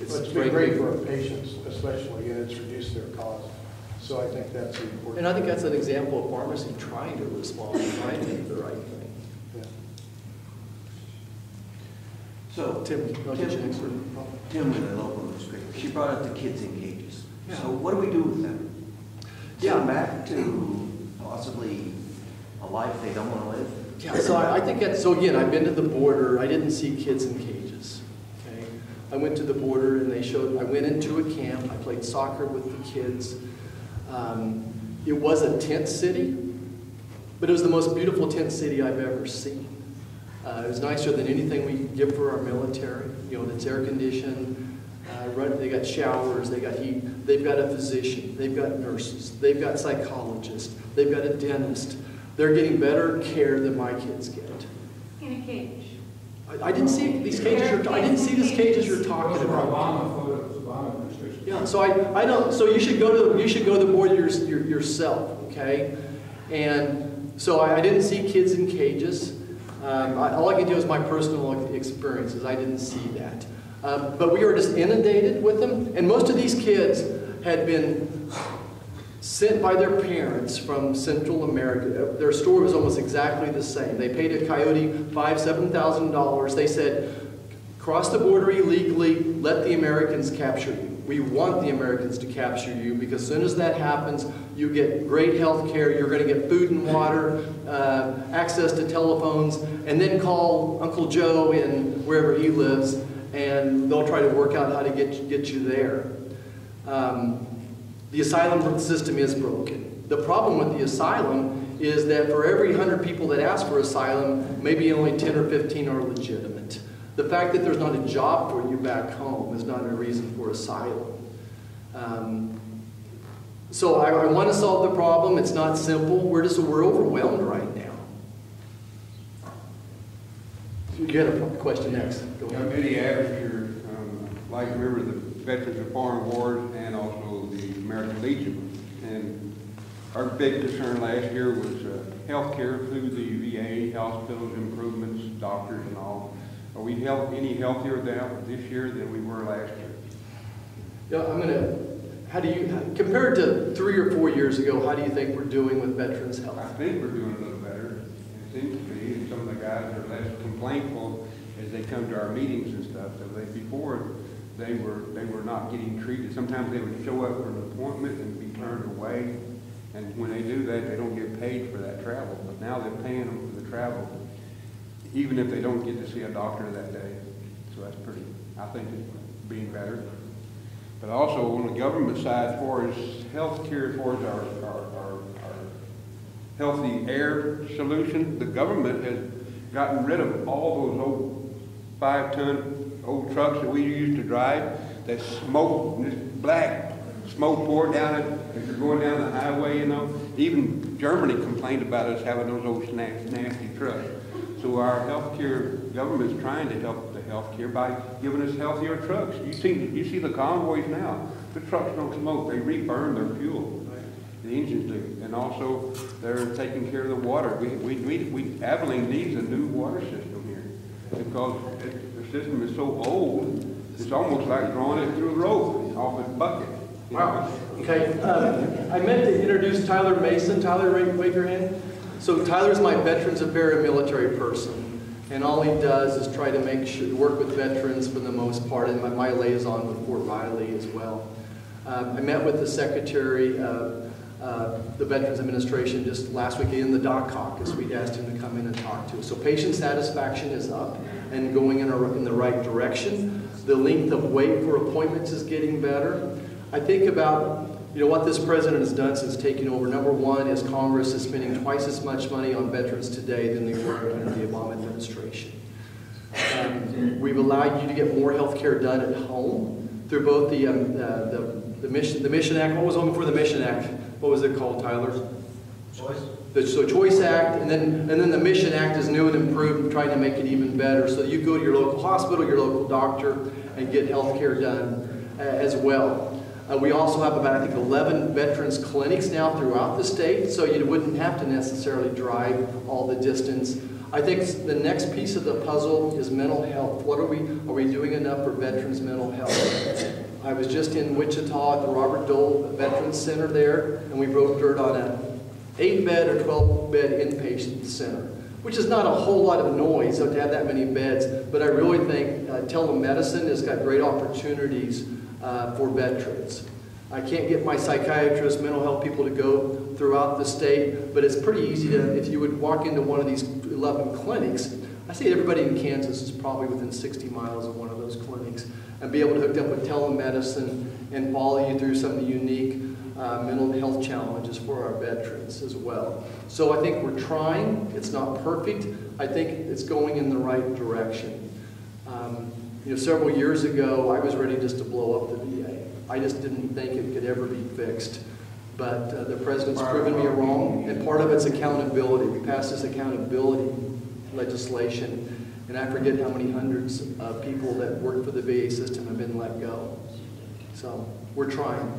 it's, It's been great for our patients especially, and it's reduced their costs. So I think that's important. And I think that's an example of pharmacy trying to respond, trying to do the right thing. Yeah. So, Tim, Tim, I'll get you next Tim with the local newspaper, she brought up the kids in cages. So what do we do with them? Send them back to possibly a life they don't want to live? Yeah, so I, I think that's, so again, I've been to the border, I didn't see kids in cages, okay? I went to the border and they showed, I went into a camp, I played soccer with the kids. Um, it was a tent city, but it was the most beautiful tent city I've ever seen. Uh, it was nicer than anything we could give for our military, you know, it's air conditioned, uh, run, they got showers, they got heat, they've got a physician, they've got nurses, they've got psychologists, they've got a dentist. They're getting better care than my kids get. In a cage. I, I didn't see these cages, you're, I didn't see these cages you're talking about. Obama. Yeah, so I, I don't, so you should go to, you should go to the board your, your, yourself, okay? And so I, I didn't see kids in cages. Um, I, all I can do is my personal experiences. I didn't see that. Um, but we were just inundated with them, and most of these kids had been sent by their parents from Central America. Their story was almost exactly the same. They paid a coyote five, seven thousand dollars. They said, cross the border illegally, let the Americans capture you. We want the Americans to capture you because as soon as that happens, you get great health care, you're going to get food and water, uh, access to telephones, and then call Uncle Joe in wherever he lives, and they'll try to work out how to get, get you there. Um, the asylum system is broken. The problem with the asylum is that for every 100 people that ask for asylum, maybe only 10 or 15 are legitimate. The fact that there's not a job for you back home is not a reason for asylum. Um, so I, I want to solve the problem. It's not simple. We're just we're overwhelmed right now. You get a question next. Go ahead. Betty Absher, um, like member of the Veterans of Foreign Wars and also the American Legion. And our big concern last year was uh, health care through the VA, hospitals, improvements, doctors and all. Are we health, any healthier now this year than we were last year? Yeah, I'm going to, how do you, compared to three or four years ago, how do you think we're doing with veterans' health? I think we're doing a little better. It seems to be, and some of the guys are less complainful as they come to our meetings and stuff. So they, before, they were, they were not getting treated. Sometimes they would show up for an appointment and be turned away. And when they do that, they don't get paid for that travel. But now they're paying them for the travel, even if they don't get to see a doctor that day. So that's pretty, I think it's being better. But also on the government side, far as health care, far as our, our, our, our healthy air solution, the government has gotten rid of all those old five-ton old trucks that we used to drive that smoke, this black smoke poured down it as you're going down the highway, you know. Even Germany complained about us having those old nasty trucks. So our healthcare, government is trying to help the healthcare by giving us healthier trucks. You see, you see the convoys now, the trucks don't smoke, they reburn their fuel. The engines do. And also, they're taking care of the water. We, we, we, we, Abilene needs a new water system here because it, the system is so old, it's almost like drawing it through a rope off a bucket. Wow. Okay, um, I meant to introduce Tyler Mason. Tyler, wave your hand. So Tyler's my Veterans Affairs military person, and all he does is try to make sure, work with veterans for the most part, and my, my liaison with Fort Riley as well. Um, I met with the Secretary of uh, the Veterans Administration just last week in the Doc Caucus. We'd asked him to come in and talk to us. So patient satisfaction is up and going in, a, in the right direction. The length of wait for appointments is getting better. I think about you know what this president has done since taking over. Number one is Congress is spending twice as much money on veterans today than they were under the Obama administration. Um, we've allowed you to get more health care done at home through both the, um, uh, the, the, mission, the Mission Act. What was on before the Mission Act? What was it called, Tyler? Choice. The so Choice Act, and then and then the Mission Act is new and improved, trying to make it even better. So you go to your local hospital, your local doctor, and get health care done uh, as well. Uh, we also have about, I think, 11 veterans clinics now throughout the state, so you wouldn't have to necessarily drive all the distance. I think the next piece of the puzzle is mental health. What are we, are we doing enough for veterans' mental health? I was just in Wichita at the Robert Dole Veterans Center there, and we broke dirt on a eight-bed or 12-bed inpatient center, which is not a whole lot of noise so to have that many beds, but I really think uh, telemedicine has got great opportunities uh, for veterans. I can't get my psychiatrists, mental health people to go throughout the state, but it's pretty easy to, if you would walk into one of these 11 clinics, I say everybody in Kansas is probably within 60 miles of one of those clinics, and be able to hook up with telemedicine and follow you through some of the unique uh, mental health challenges for our veterans as well. So I think we're trying. It's not perfect. I think it's going in the right direction. Um, you know, several years ago, I was ready just to blow up the VA. I just didn't think it could ever be fixed. But uh, the president's proven me wrong, and part of it's accountability. We passed this accountability legislation, and I forget how many hundreds of people that work for the VA system have been let go. So, we're trying.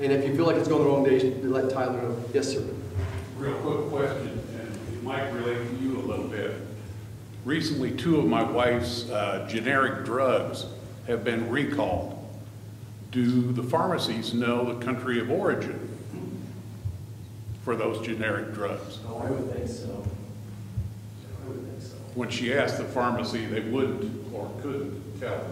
And if you feel like it's going the wrong direction, let Tyler know. Yes, sir. Real quick question, and it might relate to you a little bit. Recently, two of my wife's uh, generic drugs have been recalled. Do the pharmacies know the country of origin for those generic drugs? Oh, I would think so. I would think so. When she asked the pharmacy, they wouldn't or couldn't tell.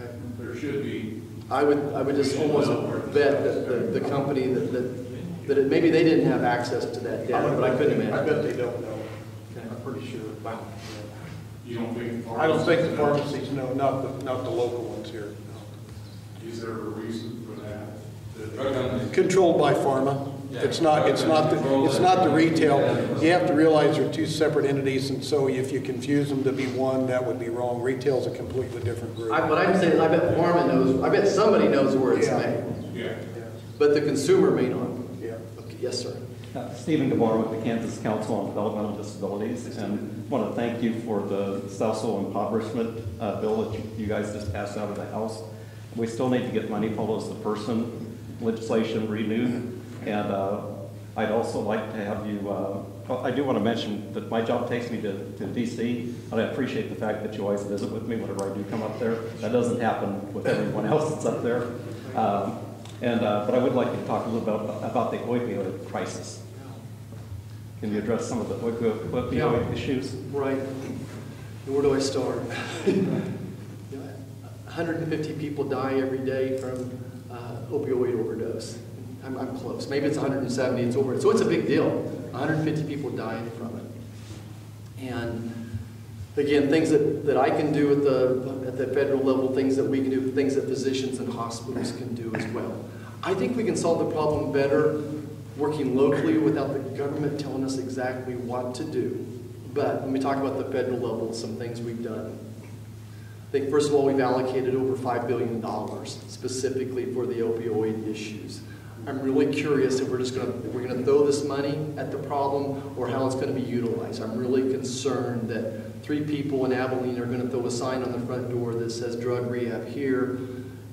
Okay. There should be, I would, I would just almost bet that the, the company that, that, that it- maybe they didn't have access to that data, but I couldn't imagine. I bet they don't know. Okay. I'm pretty sure. Wow. You don't think. I don't think the pharmacies know, not the, not the local ones here. Is there a reason for that? Controlled by pharma. It's not, it's not, the it's not the retail. You have to realize they're two separate entities, and so if you confuse them to be one, that would be wrong. Retail's a completely different group. I, what I'm saying is I bet Pharma knows, I bet somebody knows where it's Yeah. made, Yeah. but the consumer may not. Yeah. Okay, Yes, sir. Uh, Stephen Gieber with the Kansas Council on Developmental Disabilities, and want to thank you for the spousal impoverishment uh, bill that you- you guys just passed out of the House. We still need to get money follows the person legislation renewed, and uh, I'd also like to have you, uh, I do want to mention that my job takes me to to DC, and I appreciate the fact that you always visit with me whenever I do come up there. That doesn't happen with everyone else that's up there. Um, And, uh, but I would like to talk a little bit about- about the opioid crisis. Can you address some of the opioid Yeah. issues? Right. Where do I start? You know, 150 people die every day from uh, opioid overdose. I'm, I'm close. Maybe it's 170, it's over. So it's a big deal. 150 people dying from it. And again, things that, that I can do at the, at the federal level, things that we can do, things that physicians and hospitals can do as well. I think we can solve the problem better working locally without the government telling us exactly what to do. But when we talk about the federal level, some things we've done. I think, first of all, we've allocated over $5 billion specifically for the opioid issues. I'm really curious if we're just going to, we're to throw this money at the problem or how it's going to be utilized. I'm really concerned that three people in Abilene are going to throw a sign on the front door that says drug rehab here,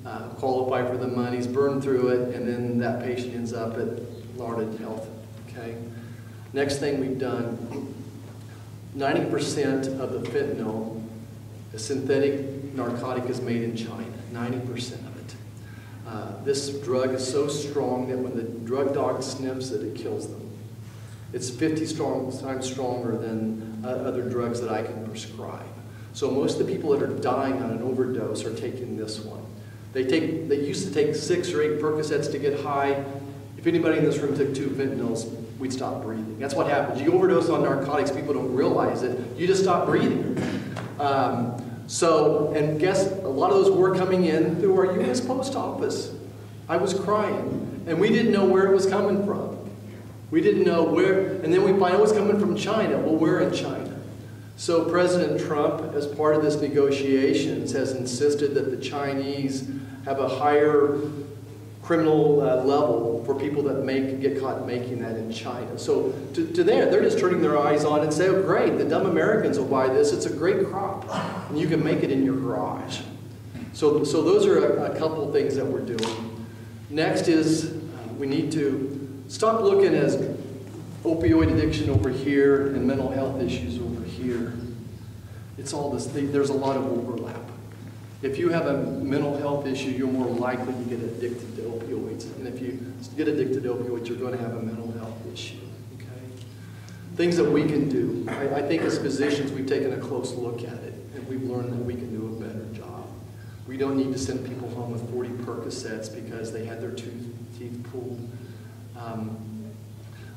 uh, qualify for the monies, burn through it, and then that patient ends up at Larned Health, okay? Next thing we've done, 90% of the fentanyl, a synthetic narcotic, is made in China, 90% of it. Uh, this drug is so strong that when the drug dog sniffs it, it kills them. It's 50 strong, times stronger than uh, other drugs that I can prescribe. So most of the people that are dying on an overdose are taking this one. They take, they used to take six or eight Percocets to get high. If anybody in this room took two fentanyls, we'd stop breathing. That's what happens. You overdose on narcotics, people don't realize it. You just stop breathing. Um, so, and guess a lot of those were coming in through our U.S. Post Office. I was crying, and we didn't know where it was coming from. We didn't know where, and then we find it was coming from China. Well, we're in China. So President Trump, as part of this negotiations, has insisted that the Chinese have a higher criminal uh, level for people that make get caught making that in China. So to, to them, they're just turning their eyes on and say, oh great, the dumb Americans will buy this. It's a great crop, and you can make it in your garage. So, so those are a, a couple things that we're doing. Next is uh, we need to stop looking as opioid addiction over here and mental health issues over here. It's all this, there's a lot of overlap. If you have a mental health issue, you're more likely to get addicted to opioids. And if you get addicted to opioids, you're going to have a mental health issue. Okay? Things that we can do. I, I think as physicians, we've taken a close look at it, and we've learned that we can do a better job. We don't need to send people home with 40 Percocets because they had their tooth, teeth pulled. Um,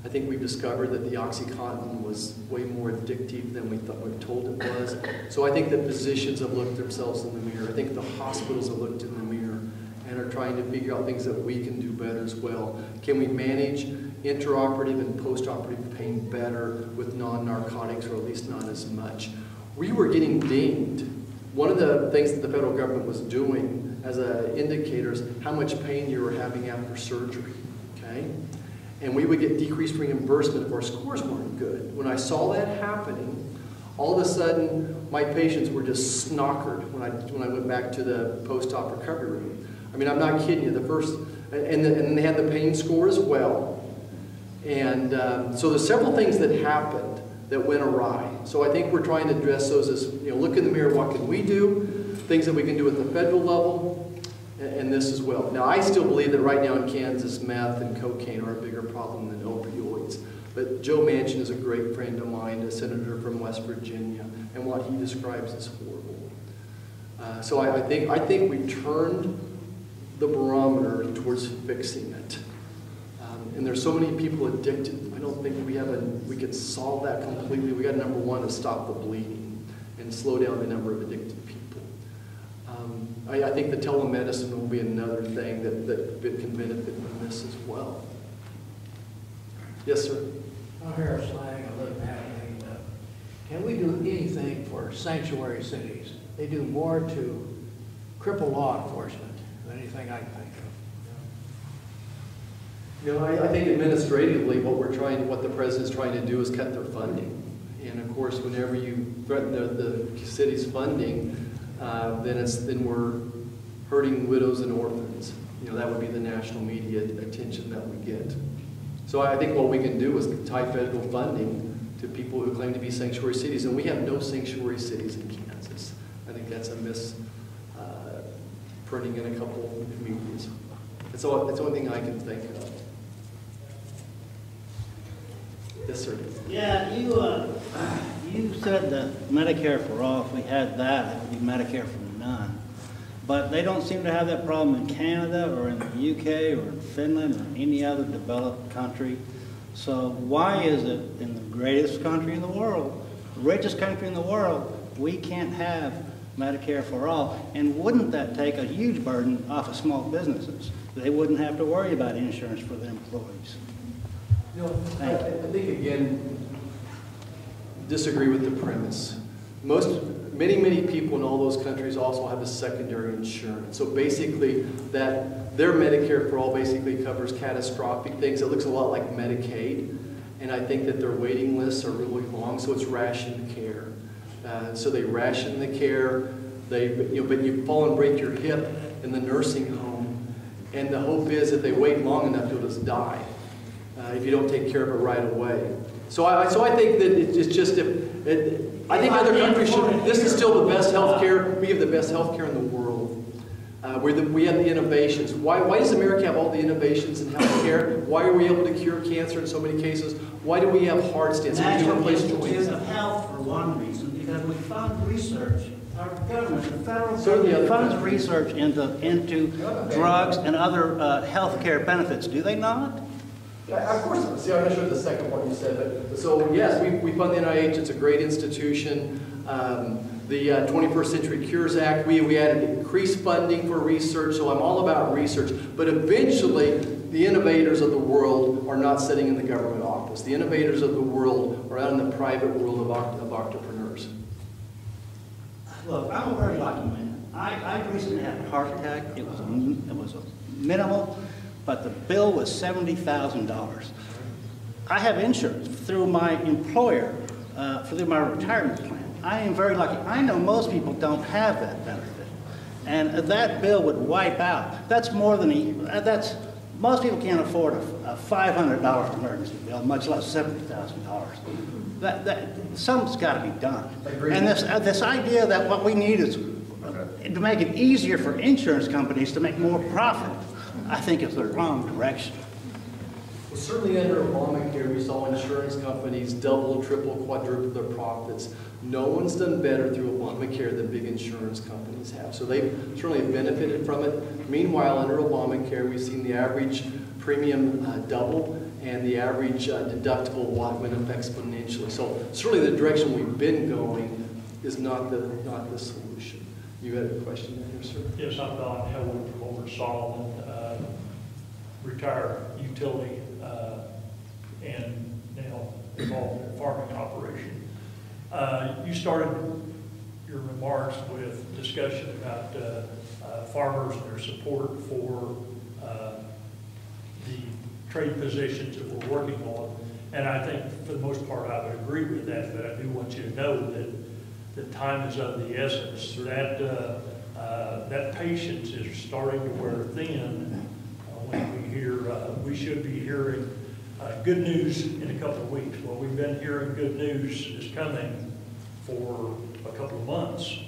I think we've discovered that the OxyContin was way more addictive than we thought we were told it was. So I think that physicians have looked themselves in the mirror. I think the hospitals have looked in the mirror and are trying to figure out things that we can do better as well. Can we manage intraoperative and postoperative pain better with non-narcotics or at least not as much? We were getting dinged. One of the things that the federal government was doing as an indicator is how much pain you were having after surgery, okay? And we would get decreased reimbursement if our scores weren't good. When I saw that happening, all of a sudden, my patients were just snockered when I, when I went back to the post-op recovery room. I mean, I'm not kidding you, the first, and, the, and they had the pain score as well. And um, so there's several things that happened that went awry. So I think we're trying to address those as, you know, look in the mirror, what can we do? Things that we can do at the federal level, and, this as well. Now, I still believe that right now in Kansas, meth and cocaine are a bigger problem than opioids. But Joe Manchin is a great friend of mine, a senator from West Virginia, and what he describes is horrible. Uh, so I, I, think, I think we turned the barometer towards fixing it. Um, and there's so many people addicted. I don't think we have a, we could solve that completely. We got number one to stop the bleeding and slow down the number of addicted I, I, think the telemedicine will be another thing that, that can benefit from this as well. Yes, sir. I'm Harold Slang, I live in Abilene. Uh, Can we do anything for sanctuary cities? They do more to cripple law enforcement than anything I can think of. You know, I, I think administratively, what we're trying, what the president's trying to do is cut their funding. And of course, whenever you threaten the, the city's funding, uh, then it's then we're hurting widows and orphans. You know, that would be the national media attention that we get. So I think what we can do is tie federal funding to people who claim to be sanctuary cities, and we have no sanctuary cities in Kansas. I think that's a miss uh, in a couple of communities. That's, all, it's the only thing I can think of. Yes, sir. Yeah, you, uh, you said that Medicare for all, if we had that, it would be Medicare for none. But they don't seem to have that problem in Canada or in the UK or in Finland or any other developed country. So why is it in the greatest country in the world, the richest country in the world, we can't have Medicare for all? And wouldn't that take a huge burden off of small businesses? They wouldn't have to worry about insurance for their employees. You I think again, disagree with the premise. Most, many, many people in all those countries also have a secondary insurance. So basically, that their Medicare for all basically covers catastrophic things. It looks a lot like Medicaid, and I think that their waiting lists are really long. So it's rationed care. Uh, so they ration the care. They, you know, but you fall and break your hip in the nursing home, and the hope is that they wait long enough, you'll just die uh, if you don't take care of it right away. So I, so I think that it's just if it, I think other countries should. This is still the best health care. We have the best health care in the world. Uh, we're the, we have the innovations. Why, why does America have all the innovations in health care? Why are we able to cure cancer in so many cases? Why do we have heart stents? We Institute of Health for one reason, because we fund research. Our government, the federal So the government funds research into, into drugs and other uh, health care benefits, do they not? Yeah, of course. See, I'm not sure the second part you said, but so yes, we, we fund the NIH. It's a great institution. Um, the uh, 21st Century Cures Act, we, we added increased funding for research, so I'm all about research. But eventually, the innovators of the world are not sitting in the government office. The innovators of the world are out in the private world of, of entrepreneurs. Look, I'm a very lucky man. I, I recently had a heart attack. It was, it was minimal, but the bill was $70,000. I have insurance through my employer, uh, through my retirement plan. I am very lucky. I know most people don't have that benefit. And that bill would wipe out. That's more than a, uh, that's, most people can't afford a, a $500 emergency bill, much less $70,000. That, that, something's got to be done. And this, uh, this idea that what we need is uh, to make it easier for insurance companies to make more profit, I think it's the wrong direction. Well, certainly under Obamacare, we saw insurance companies double, triple, quadruple their profits. No one's done better through Obamacare than big insurance companies have. So they've certainly benefited from it. Meanwhile, under Obamacare, we've seen the average premium uh, double and the average uh, deductible went up exponentially. So certainly the direction we've been going is not the, not the solution. You had a question there, sir? Yes, I'm Don Howard from over Solomon, retired utility uh, and now involved in farming operation. Uh, you started your remarks with discussion about uh, uh, farmers and their support for uh, the trade positions that we're working on. And I think for the most part, I would agree with that, but I do want you to know that, that time is of the essence. That, uh, uh, that patience is starting to wear thin when we hear, uh, we should be hearing uh, good news in a couple of weeks. Well, we've been hearing good news is coming for a couple of months.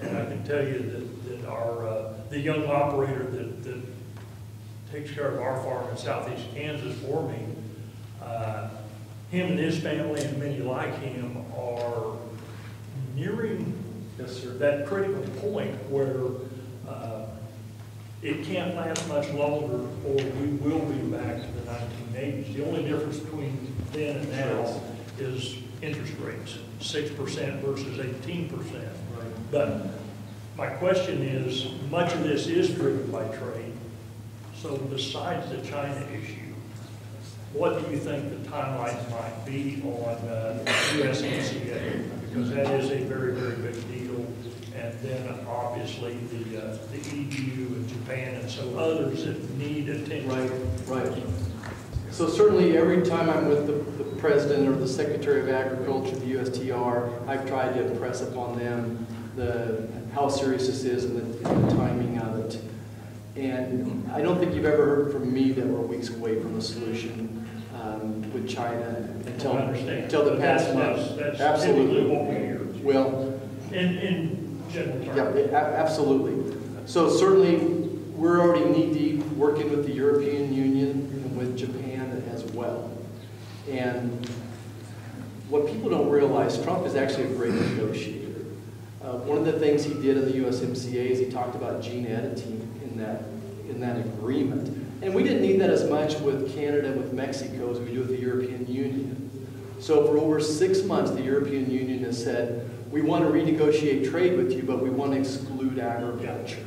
And I can tell you that, that our, uh, the young operator that, that takes care of our farm in southeast Kansas for me, uh, him and his family and many like him are nearing yes, sir. that critical point where uh, it can't last much longer or we will be back to the 1980s. The only difference between then and now is interest rates, 6% versus 18%. But my question is, much of this is driven by trade. So besides the China issue, what do you think the timelines might be on uh, USMCA? Because that is a very, very big deal. And then obviously the, uh, the EU and Japan and so others that need attention. Right, right. So certainly, every time I'm with the, the President or the Secretary of Agriculture, the USTR, I've tried to impress upon them the, how serious this is and the, and the timing of it. And I don't think you've ever heard from me that we're weeks away from a solution um, with China until, until the past That's- month. that's- that's Absolutely. what we hear. Well, In, in general yeah, absolutely. So certainly, we're already knee-deep working with the European Union and with Japan as well. And what people don't realize, Trump is actually a great negotiator. Uh, One of the things he did in the USMCA is he talked about gene editing in that, in that agreement. And we didn't need that as much with Canada and with Mexico as we do with the European Union. So for over six months, the European Union has said, we want to renegotiate trade with you, but we want to exclude agriculture.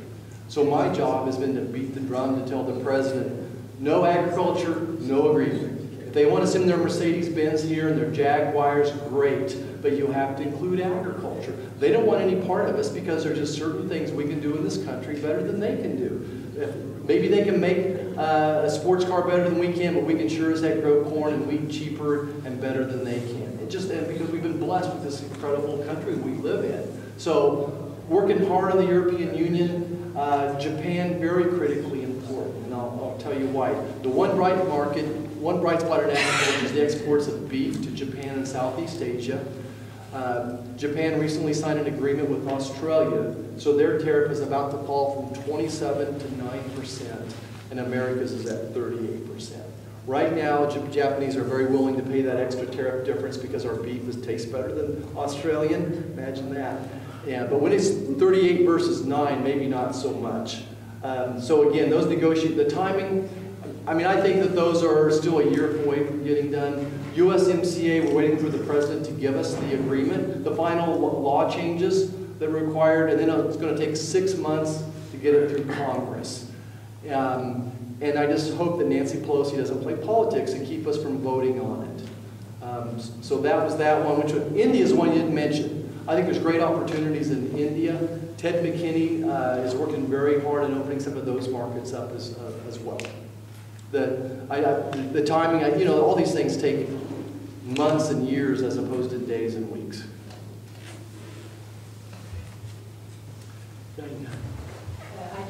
So my job has been to beat the drum to tell the president, no agriculture, no agreement. If they want to send their Mercedes-Benz here and their Jaguars, great, but you have to include agriculture. They don't want any part of us because there's just certain things we can do in this country better than they can do. Maybe they can make uh, a sports car better than we can, but we can sure as heck grow corn and wheat cheaper and better than they can. It just, and because we've been blessed with this incredible country we live in. So working hard on the European Union, uh, Japan very critically important, and I'll, I'll tell you why. The one bright market, one bright spot in agriculture is the exports of beef to Japan and Southeast Asia. Um, Japan recently signed an agreement with Australia, so their tariff is about to fall from 27 to 9%, and America's is at 38%. Right now, Japanese are very willing to pay that extra tariff difference because our beef is, tastes better than Australian. Imagine that. Yeah, but when it's 38 versus 9, maybe not so much. Um, so again, those negotiate the timing. I mean, I think that those are still a year away from getting done. USMCA, we're waiting for the president to give us the agreement, the final law changes that are required, and then it's going to take six months to get it through Congress. Um, and I just hope that Nancy Pelosi doesn't play politics and keep us from voting on it. Um, so that was that one, which India is one you didn't mention. I think there's great opportunities in India. Ted McKinney uh, is working very hard on opening some of those markets up as, uh, as well. The, I, I, the timing, I, you know, all these things take months and years as opposed to days and weeks. Uh, I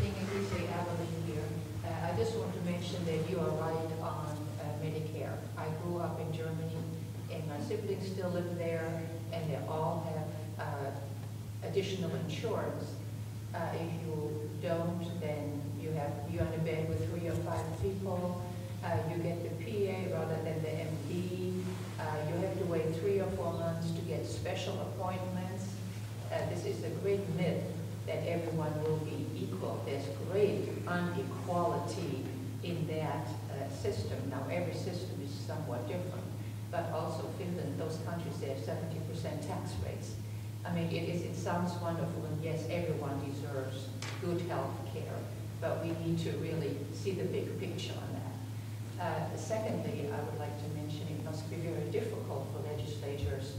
think Enrique Avalon here. Uh, I just want to mention that you are right on uh, Medicare. I grew up in Germany, and my siblings still live there, and they all have uh, additional insurance. Uh, If you don't, then you have, you're in a bed with three or five people. Uh, You get the PA rather than the MD. Uh, You have to wait three or four months to get special appointments. Uh, This is a great myth that everyone will be equal. There's great inequality in that uh, system. Now, every system is somewhat different, but also Finland, those countries, they have seventy percent tax rates. I mean, it is, it sounds wonderful, and yes, everyone deserves good health care, but we need to really see the big picture on that. Uh, Secondly, I would like to mention it must be very difficult for legislators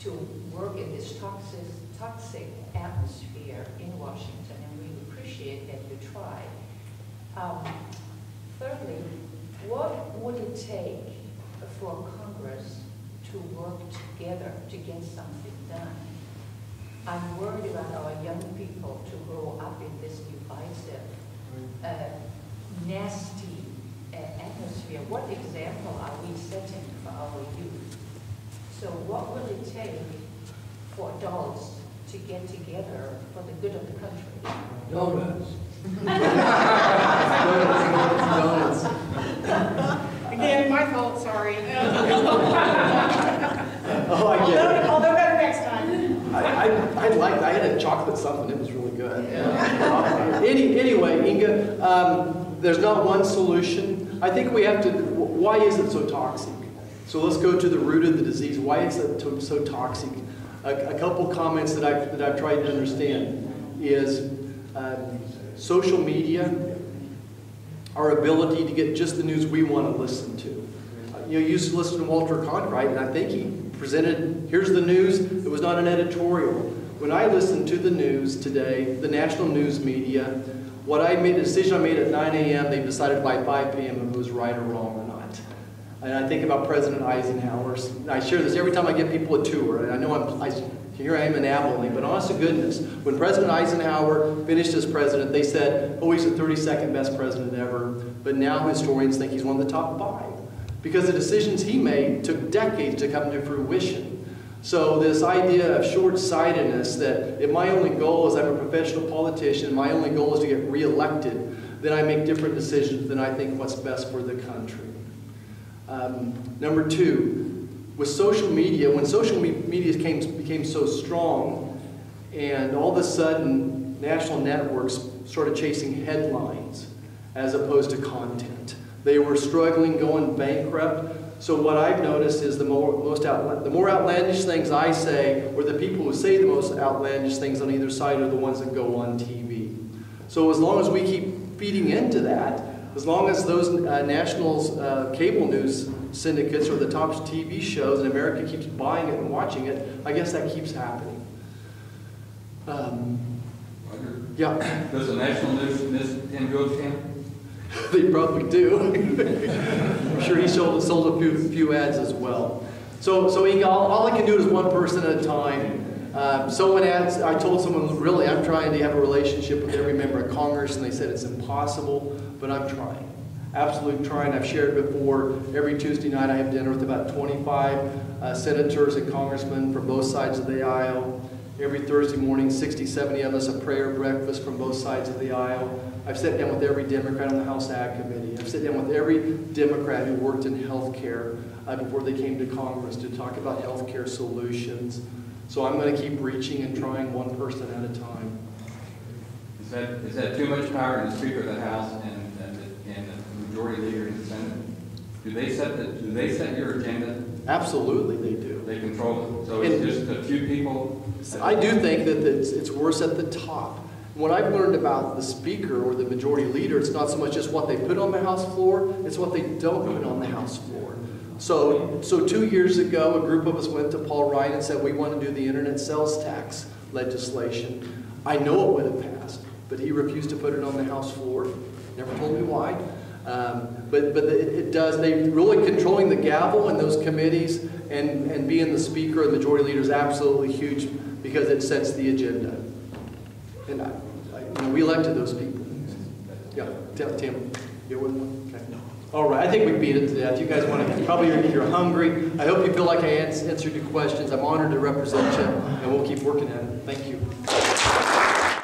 to work in this toxic, toxic atmosphere in Washington, and we appreciate that you try. Um, Thirdly, what would it take for Congress to work together to get something done? I'm worried about our young people to grow up in this divisive, uh, nasty uh, atmosphere. What example are we setting for our youth? So what will it take for adults to get together for the good of the country? Donuts. Again, my fault, sorry. Oh, I get it. Although, although better next time. I, I, I liked, I had a chocolate something, it was really good. Any, anyway, Inga, um, there's not one solution. I think we have to, why is it so toxic? So let's go to the root of the disease. Why is it to- so toxic? A, a couple comments that I've, that I've tried to understand is um, social media, our ability to get just the news we want to listen to. Uh, You know, you used to listen to Walter Cronkite, and I think he presented, here's the news, it was not an editorial. When I listen to the news today, the national news media, what I made, the decision I made at 9 a.m., they've decided by 5 p.m. if it was right or wrong or not. And I think about President Eisenhower's, and I share this every time I give people a tour, and I know I'm, I, here I am in Abilene, but honest to goodness, when President Eisenhower finished as president, they said, oh, he's the 32nd best president ever, but now historians think he's one of the top five. Because the decisions he made took decades to come to fruition. So this idea of short-sightedness that if my only goal is I'm a professional politician, my only goal is to get reelected, then I make different decisions than I think what's best for the country. Um, number two, with social media, when social me- media came, became so strong, and all of a sudden national networks started chasing headlines as opposed to content. They were struggling, going bankrupt. So what I've noticed is the more, most outla- the more outlandish things I say, or the people who say the most outlandish things on either side are the ones that go on TV. So as long as we keep feeding into that, as long as those uh, national uh, cable news syndicates or the top TV shows and America keeps buying it and watching it, I guess that keeps happening. Um, yeah. Does the national news miss Tim Goodham? they probably do. I'm sure he sold, sold a few, few ads as well. So, so Inga, all, all I can do is one person at a time. Um, someone asked, I told someone, really, I'm trying to have a relationship with every member of Congress, and they said it's impossible, but I'm trying. Absolutely trying. I've shared before, every Tuesday night I have dinner with about 25 uh, senators and congressmen from both sides of the aisle. Every Thursday morning, 60, 70 of us, a prayer breakfast from both sides of the aisle. I've sat down with every Democrat on the House Ag Committee. I've sat down with every Democrat who worked in health care uh, before they came to Congress to talk about health care solutions. So I'm going to keep reaching and trying one person at a time. Is that, is that too much power in the Speaker of the House and, and the, and the Majority Leader in the Senate? Do they set the, do they set your agenda? Absolutely, they do. They control it? So it's And- just a few people? I do think that it's, it's worse at the top. What I've learned about the speaker or the majority leader, it's not so much just what they put on the House floor, it's what they don't put on the House floor. So, so two years ago, a group of us went to Paul Ryan and said, we want to do the internet sales tax legislation. I know it would have passed, but he refused to put it on the House floor. Never told me why. Um, but but it, it does, they really controlling the gavel in those committees and, and being the speaker and majority leader is absolutely huge because it sets the agenda. And I, I, you know, we elected those people. Yeah, Tim, Tim, you with me? Okay. All right, I think we beat it to death. You guys want to, probably you're, you're hungry. I hope you feel like I answered your questions. I'm honored to represent you, and we'll keep working at it. Thank you.